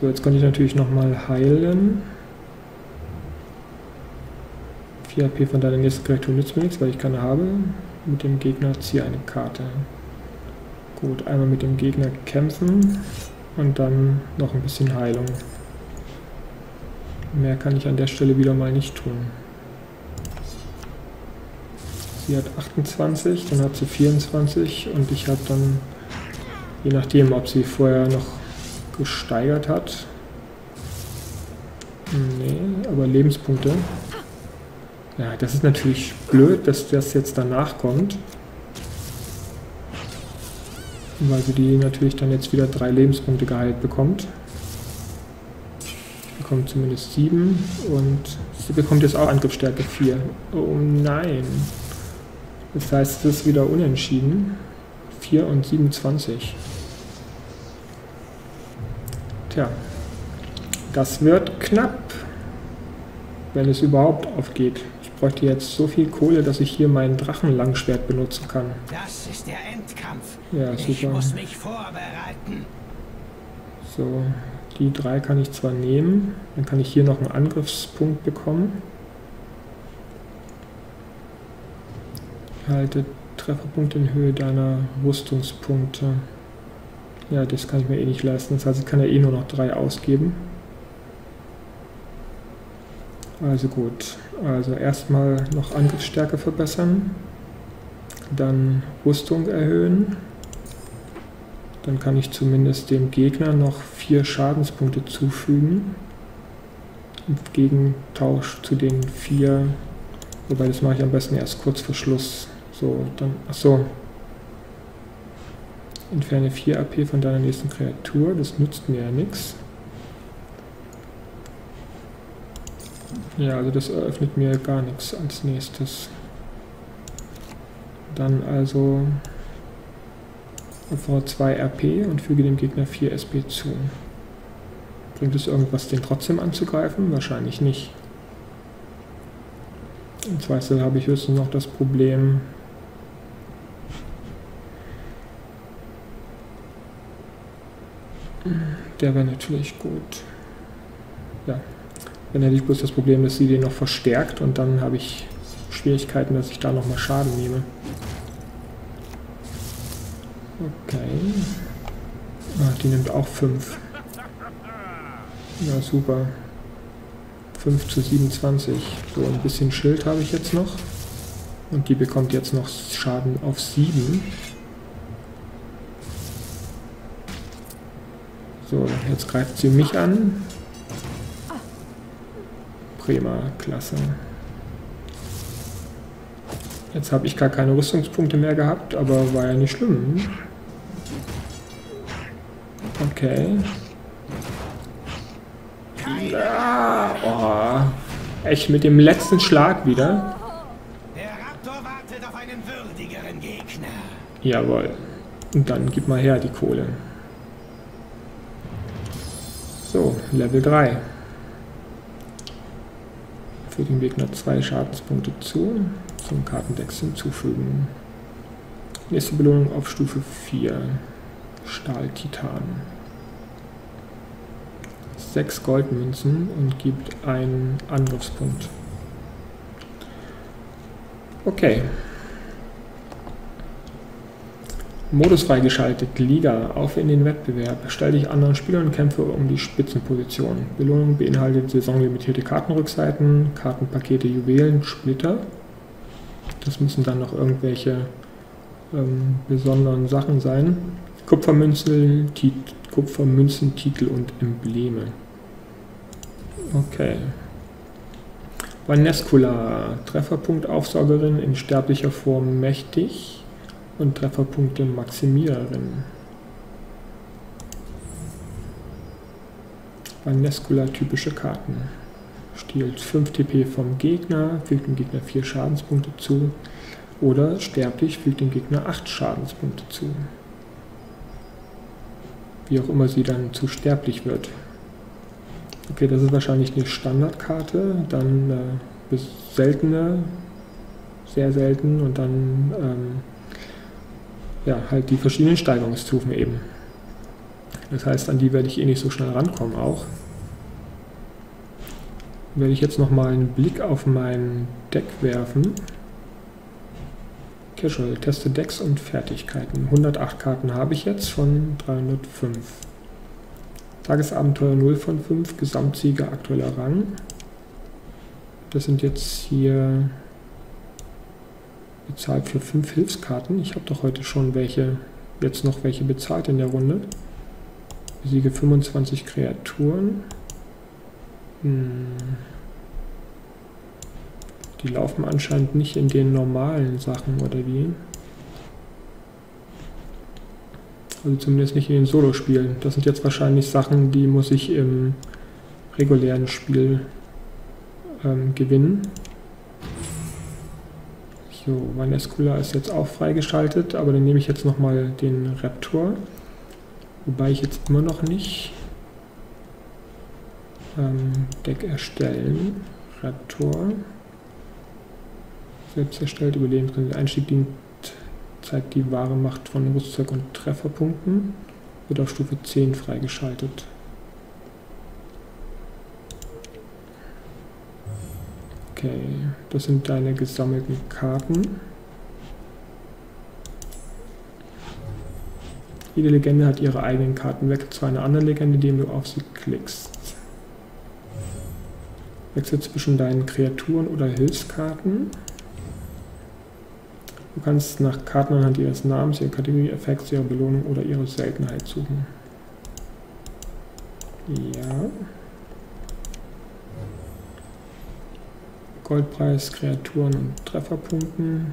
So, jetzt konnte ich natürlich nochmal heilen. 4 AP von deiner nächsten Kreatur nützt mir nichts, weil ich keine habe. Mit dem Gegner ziehe eine Karte. Gut, einmal mit dem Gegner kämpfen und dann noch ein bisschen Heilung. Mehr kann ich an der Stelle wieder mal nicht tun. Sie hat 28, dann hat sie 24 und ich habe dann, je nachdem, ob sie vorher noch gesteigert hat. Nee, aber Lebenspunkte. Ja, das ist natürlich blöd, dass das jetzt danach kommt. Weil sie die natürlich dann jetzt wieder drei Lebenspunkte geheilt bekommt. Sie bekommt zumindest sieben und sie bekommt jetzt auch Angriffsstärke 4. Oh nein. Das heißt, es ist wieder unentschieden. 4 und 27. Tja, das wird knapp, wenn es überhaupt aufgeht. Ich bräuchte jetzt so viel Kohle, dass ich hier mein Drachenlangschwert benutzen kann. Das ist der Endkampf. Ja, super. Ich muss mich vorbereiten. So, die drei kann ich zwar nehmen, dann kann ich hier noch einen Angriffspunkt bekommen. Halte Trefferpunkte in Höhe deiner Rüstungspunkte. Ja, das kann ich mir eh nicht leisten. Das heißt, ich kann ja eh nur noch drei ausgeben. Also gut. Also erstmal noch Angriffsstärke verbessern. Dann Rüstung erhöhen. Dann kann ich zumindest dem Gegner noch vier Schadenspunkte zufügen. Im Gegentausch zu den vier. Wobei das mache ich am besten erst kurz vor Schluss. So, dann, achso. Entferne 4 AP von deiner nächsten Kreatur, das nützt mir ja nichts. Ja, also das eröffnet mir gar nichts als nächstes. Dann also opfere 2 RP und füge dem Gegner 4 SP zu. Bringt es irgendwas, den trotzdem anzugreifen? Wahrscheinlich nicht. Im Zweifel habe ich höchstens noch das Problem, Der wäre natürlich gut. Ja. Dann hätte ich bloß das Problem, dass sie den noch verstärkt und dann habe ich Schwierigkeiten, dass ich da nochmal Schaden nehme. Okay. Ach, die nimmt auch 5. Ja, super. 5 zu 27. So, ein bisschen Schild habe ich jetzt noch. Und die bekommt jetzt noch Schaden auf 7. So, jetzt greift sie mich an. Prima, klasse. Jetzt habe ich gar keine Rüstungspunkte mehr gehabt, aber war ja nicht schlimm. Okay. Ja, oh. Echt mit dem letzten Schlag wieder. Der Raptor wartet auf einen würdigeren Gegner. Jawohl. Und dann gib mal her die Kohle. So, Level 3. Für den Gegner zwei Schadenspunkte zu. Zum Kartendex hinzufügen. Nächste Belohnung auf Stufe 4. Stahltitan. 6 Goldmünzen und gibt einen Angriffspunkt. Okay. Modus freigeschaltet. Liga. Auf in den Wettbewerb. Stell dich anderen Spielern und kämpfe um die Spitzenposition. Belohnung beinhaltet saisonlimitierte Kartenrückseiten, Kartenpakete, Juwelen, Splitter. Das müssen dann noch irgendwelche ähm, besonderen Sachen sein. Kupfermünzen, Tit Kupfermünzen, Titel und Embleme. Okay. Vanescula, Trefferpunkt Aufsaugerin in sterblicher Form mächtig und Trefferpunkte maximieren. Vanescula typische Karten. Stiehlt 5 TP vom Gegner, fügt dem Gegner 4 Schadenspunkte zu. Oder sterblich fügt dem Gegner 8 Schadenspunkte zu. Wie auch immer sie dann zu sterblich wird. Okay, das ist wahrscheinlich eine Standardkarte, dann äh, seltene, sehr selten und dann ähm, ja, halt die verschiedenen Steigerungsstufen eben. Das heißt, an die werde ich eh nicht so schnell rankommen auch. Werde ich jetzt nochmal einen Blick auf mein Deck werfen. Casual, teste Decks und Fertigkeiten. 108 Karten habe ich jetzt von 305. Tagesabenteuer 0 von 5, Gesamtsieger aktueller Rang. Das sind jetzt hier bezahlt für fünf Hilfskarten. Ich habe doch heute schon welche, jetzt noch welche bezahlt in der Runde. Besiege 25 Kreaturen. Hm. Die laufen anscheinend nicht in den normalen Sachen, oder wie? Also zumindest nicht in den Solo-Spielen. Das sind jetzt wahrscheinlich Sachen, die muss ich im regulären Spiel ähm, gewinnen. So, Vaneskula ist jetzt auch freigeschaltet, aber dann nehme ich jetzt nochmal den Raptor. Wobei ich jetzt immer noch nicht ähm, Deck erstellen. Raptor. Selbst erstellt, Überleben Einstieg dient zeigt die wahre Macht von Rüstzeug und Trefferpunkten. Wird auf Stufe 10 freigeschaltet. Okay, das sind deine gesammelten Karten. Jede Legende hat ihre eigenen Karten. Wechsel zu einer anderen Legende, indem du auf sie klickst. Wechsel zwischen deinen Kreaturen oder Hilfskarten. Du kannst nach Karten anhand ihres Namens, ihrer Kategorie, Effekts, ihrer Belohnung oder ihrer Seltenheit suchen. Ja. Goldpreis, Kreaturen und Trefferpunkten.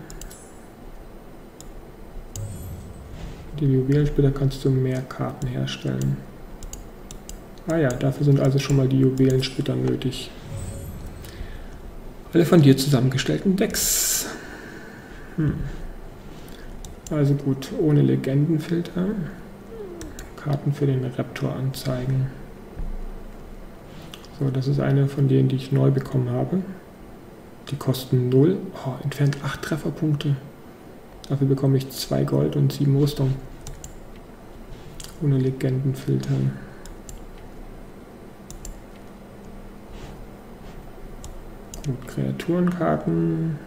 Mit dem Juwelensplitter kannst du mehr Karten herstellen. Ah ja, dafür sind also schon mal die Juwelensplitter nötig. Alle von dir zusammengestellten Decks. Hm. Also gut, ohne Legendenfilter. Karten für den Raptor anzeigen. So, das ist eine von denen, die ich neu bekommen habe. Die kosten 0. Oh, entfernt 8 Trefferpunkte. Dafür bekomme ich 2 Gold und 7 Rüstung. Ohne Legendenfilter. Gut, Kreaturenkarten.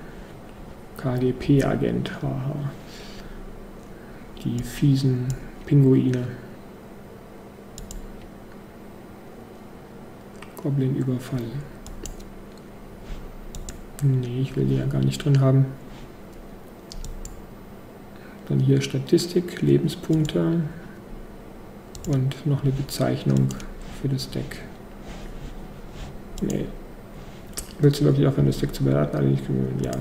KGP-Agent, haha. Die fiesen Pinguine. Goblin-Überfall. Nee, ich will die ja gar nicht drin haben. Dann hier Statistik, Lebenspunkte und noch eine Bezeichnung für das Deck. Nee. Willst du wirklich aufhören, das Deck zu bewerten? Ja.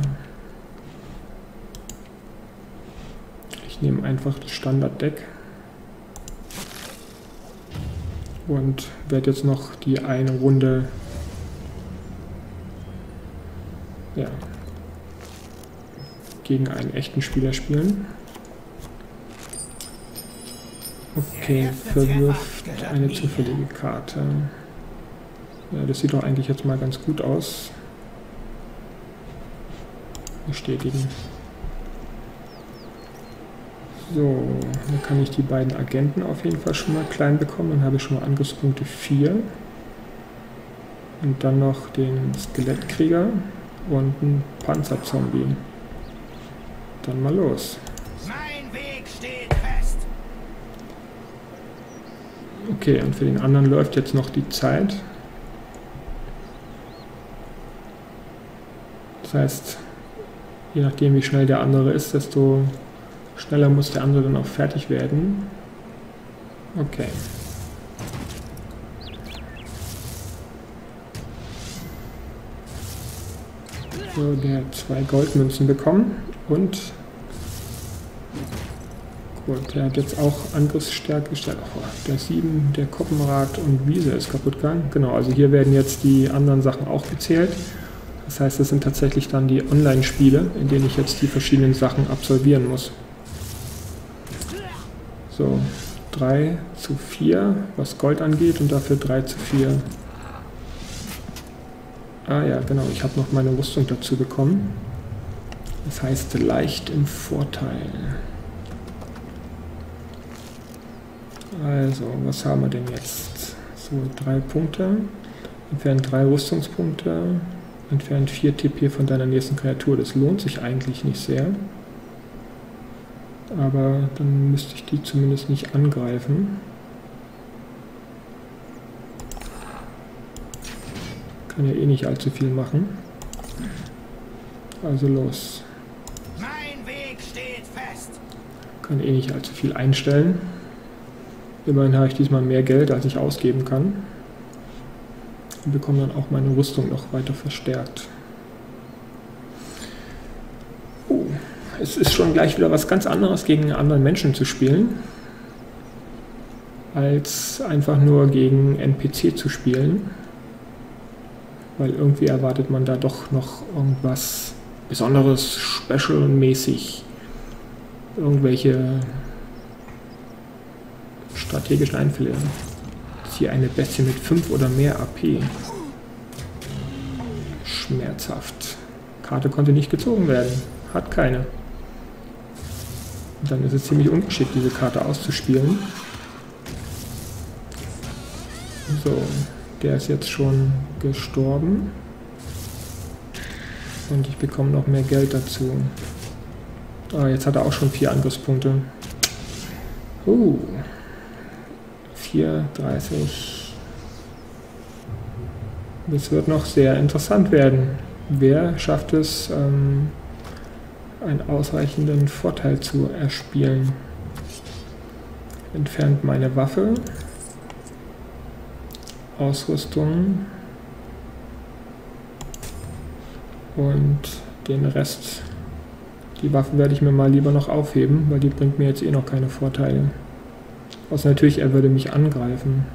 Ich nehme einfach das Standard-Deck und werde jetzt noch die eine Runde ja, gegen einen echten Spieler spielen. Okay, verwirft eine zufällige Karte. Ja, das sieht doch eigentlich jetzt mal ganz gut aus. Bestätigen. So, dann kann ich die beiden Agenten auf jeden Fall schon mal klein bekommen. Dann habe ich schon mal Angriffspunkte 4. Und dann noch den Skelettkrieger und einen Panzerzombie. Dann mal los. Mein Weg steht fest. Okay, und für den anderen läuft jetzt noch die Zeit. Das heißt, je nachdem wie schnell der andere ist, desto Schneller muss der andere dann auch fertig werden. Okay. Hat zwei Goldmünzen bekommen und gut, der hat jetzt auch Angriffsstärke gestellt. Oh, der 7, der Koppenrad und Wiese ist kaputt gegangen. Genau, also hier werden jetzt die anderen Sachen auch gezählt. Das heißt, das sind tatsächlich dann die Online-Spiele, in denen ich jetzt die verschiedenen Sachen absolvieren muss. So, 3 zu 4, was Gold angeht, und dafür 3 zu 4. Ah ja, genau, ich habe noch meine Rüstung dazu bekommen. Das heißt, leicht im Vorteil. Also, was haben wir denn jetzt? So, drei Punkte. Entfernt drei Rüstungspunkte. Entfernt 4 TP von deiner nächsten Kreatur. Das lohnt sich eigentlich nicht sehr aber dann müsste ich die zumindest nicht angreifen. Kann ja eh nicht allzu viel machen. Also los. Mein Weg steht fest. Kann eh nicht allzu viel einstellen. Immerhin habe ich diesmal mehr Geld, als ich ausgeben kann. Und bekomme dann auch meine Rüstung noch weiter verstärkt. Oh, es ist schon gleich wieder was ganz anderes, gegen anderen Menschen zu spielen, als einfach nur gegen NPC zu spielen. Weil irgendwie erwartet man da doch noch irgendwas Besonderes, Special-mäßig. Irgendwelche strategischen Einfälle. Hier eine Bestie mit 5 oder mehr AP. Schmerzhaft. Karte konnte nicht gezogen werden. Hat keine. Dann ist es ziemlich ungeschickt, diese Karte auszuspielen. So, der ist jetzt schon gestorben. Und ich bekomme noch mehr Geld dazu. Ah, jetzt hat er auch schon vier Angriffspunkte. Uh, 4, 30. Das wird noch sehr interessant werden. Wer schafft es, ähm, einen ausreichenden Vorteil zu erspielen? Entfernt meine Waffe. Ausrüstung. Und den Rest, die Waffe werde ich mir mal lieber noch aufheben, weil die bringt mir jetzt eh noch keine Vorteile. Außer natürlich, er würde mich angreifen.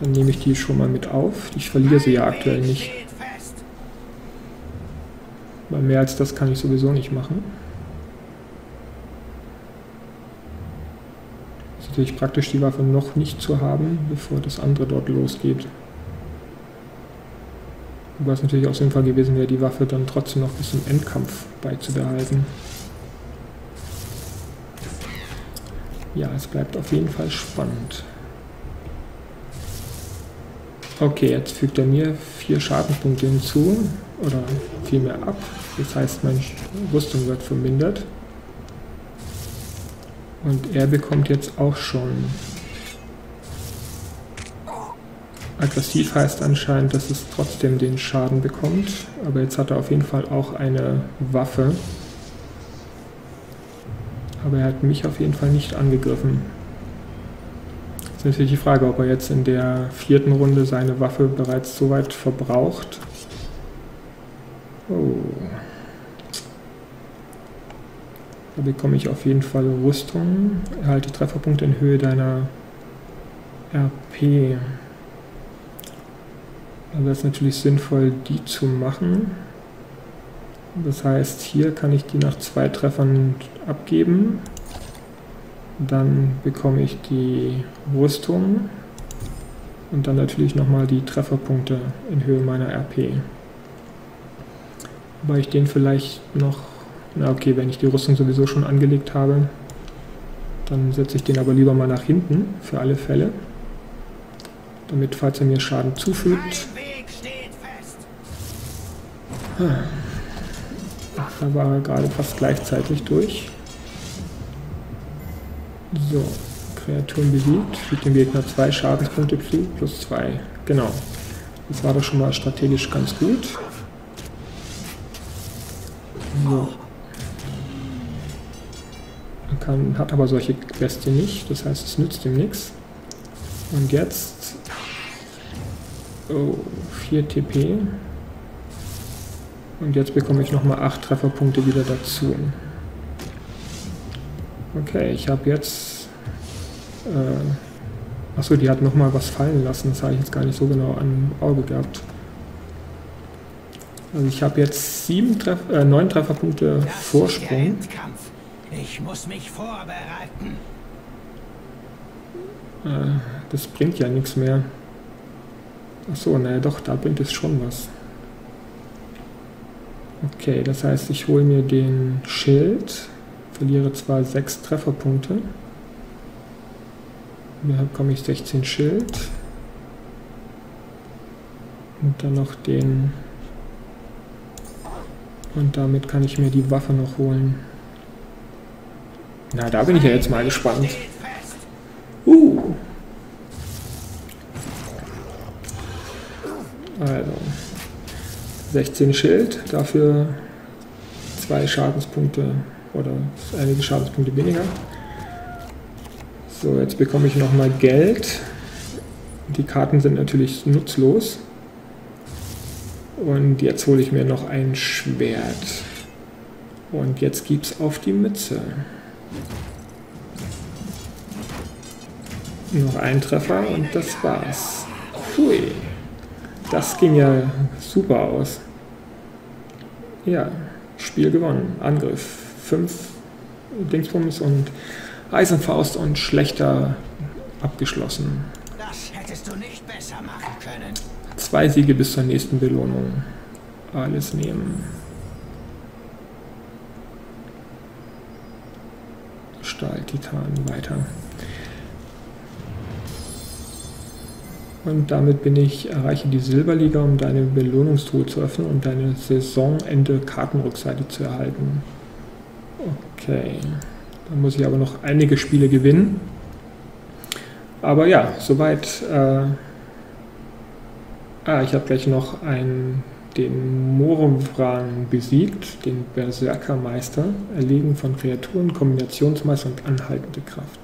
Dann nehme ich die schon mal mit auf. Ich verliere sie ja aktuell nicht. Weil mehr als das kann ich sowieso nicht machen. Natürlich praktisch, die Waffe noch nicht zu haben, bevor das andere dort losgeht. Wobei es natürlich auch sinnvoll gewesen wäre, die Waffe dann trotzdem noch bis zum Endkampf beizubehalten. Ja, es bleibt auf jeden Fall spannend. Okay, jetzt fügt er mir vier Schadenspunkte hinzu, oder vielmehr ab. Das heißt, meine Rüstung wird vermindert. Und er bekommt jetzt auch schon. Aggressiv heißt anscheinend, dass es trotzdem den Schaden bekommt. Aber jetzt hat er auf jeden Fall auch eine Waffe. Aber er hat mich auf jeden Fall nicht angegriffen. Jetzt ist natürlich die Frage, ob er jetzt in der vierten Runde seine Waffe bereits so weit verbraucht. Oh. Da bekomme ich auf jeden Fall Rüstung. Erhalte Trefferpunkte in Höhe deiner RP. Also ist natürlich sinnvoll, die zu machen. Das heißt, hier kann ich die nach zwei Treffern abgeben. Dann bekomme ich die Rüstung und dann natürlich nochmal die Trefferpunkte in Höhe meiner RP. Wobei ich den vielleicht noch, na okay, wenn ich die Rüstung sowieso schon angelegt habe, dann setze ich den aber lieber mal nach hinten, für alle Fälle. Damit, falls er mir Schaden zufügt. Ah. Da war er gerade fast gleichzeitig durch. So, Kreaturen besiegt, fügt dem Gegner zwei Schadenspunkte zu, plus zwei. Genau. Das war doch schon mal strategisch ganz gut. So. Kann, hat aber solche Queste nicht, das heißt, es nützt ihm nichts. Und jetzt... Oh, 4 TP. Und jetzt bekomme ich nochmal 8 Trefferpunkte wieder dazu. Okay, ich habe jetzt... Äh, achso, die hat nochmal was fallen lassen. Das habe ich jetzt gar nicht so genau am Auge gehabt. Also ich habe jetzt sieben Treff äh, neun Trefferpunkte Vorsprung. Ich muss mich vorbereiten. Äh, das bringt ja nichts mehr. Achso, naja doch, da bringt es schon was. Okay, das heißt, ich hole mir den Schild, verliere zwar 6 Trefferpunkte, hier bekomme ich 16 Schild und dann noch den und damit kann ich mir die Waffe noch holen. Na, da bin ich ja jetzt mal gespannt. Uh. Also. 16 Schild, dafür zwei Schadenspunkte oder einige Schadenspunkte weniger. So, jetzt bekomme ich nochmal Geld. Die Karten sind natürlich nutzlos. Und jetzt hole ich mir noch ein Schwert. Und jetzt gibt's auf die Mütze. Noch ein Treffer und das war's. Hui. Das ging ja super aus. Ja, Spiel gewonnen. Angriff. Fünf Dingsbums und Eisenfaust und schlechter abgeschlossen. Das hättest du nicht besser machen können. Zwei Siege bis zur nächsten Belohnung. Alles nehmen. Stahl, Titan, weiter. Und damit bin ich, erreiche die Silberliga, um deine Belohnungstruhe zu öffnen und deine Saisonende Kartenrückseite zu erhalten. Okay. Dann muss ich aber noch einige Spiele gewinnen. Aber ja, soweit. Äh ah, ich habe gleich noch einen, den Morumvran besiegt, den Berserkermeister, erlegen von Kreaturen, Kombinationsmeister und anhaltende Kraft.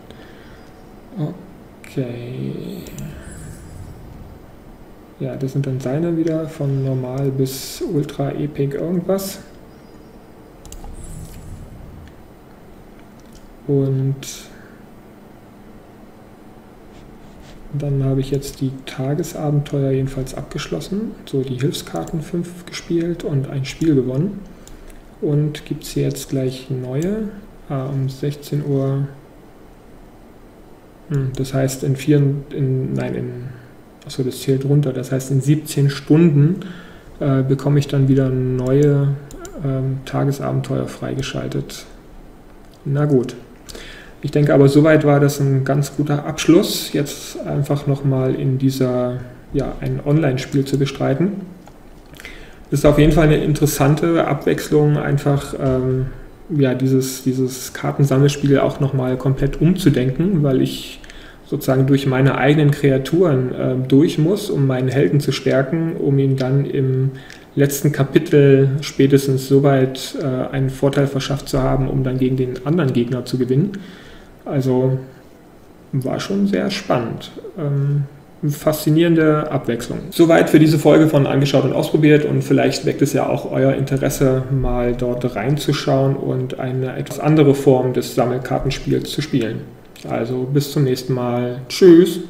Okay. Ja, das sind dann seine wieder von normal bis ultra epic irgendwas. Und dann habe ich jetzt die Tagesabenteuer jedenfalls abgeschlossen, so die Hilfskarten 5 gespielt und ein Spiel gewonnen. Und gibt es jetzt gleich neue ah, um 16 Uhr. Hm, das heißt in vier, in, nein, in Achso, das zählt runter. Das heißt, in 17 Stunden äh, bekomme ich dann wieder neue ähm, Tagesabenteuer freigeschaltet. Na gut. Ich denke aber, soweit war das ein ganz guter Abschluss, jetzt einfach nochmal in dieser, ja, ein Online-Spiel zu bestreiten. Ist auf jeden Fall eine interessante Abwechslung, einfach ähm, ja, dieses, dieses Kartensammelspiel auch nochmal komplett umzudenken, weil ich sozusagen durch meine eigenen Kreaturen äh, durch muss, um meinen Helden zu stärken, um ihn dann im letzten Kapitel spätestens soweit äh, einen Vorteil verschafft zu haben, um dann gegen den anderen Gegner zu gewinnen. Also war schon sehr spannend. Ähm, faszinierende Abwechslung. Soweit für diese Folge von Angeschaut und Ausprobiert und vielleicht weckt es ja auch euer Interesse, mal dort reinzuschauen und eine etwas andere Form des Sammelkartenspiels zu spielen. Also bis zum nächsten Mal. Tschüss.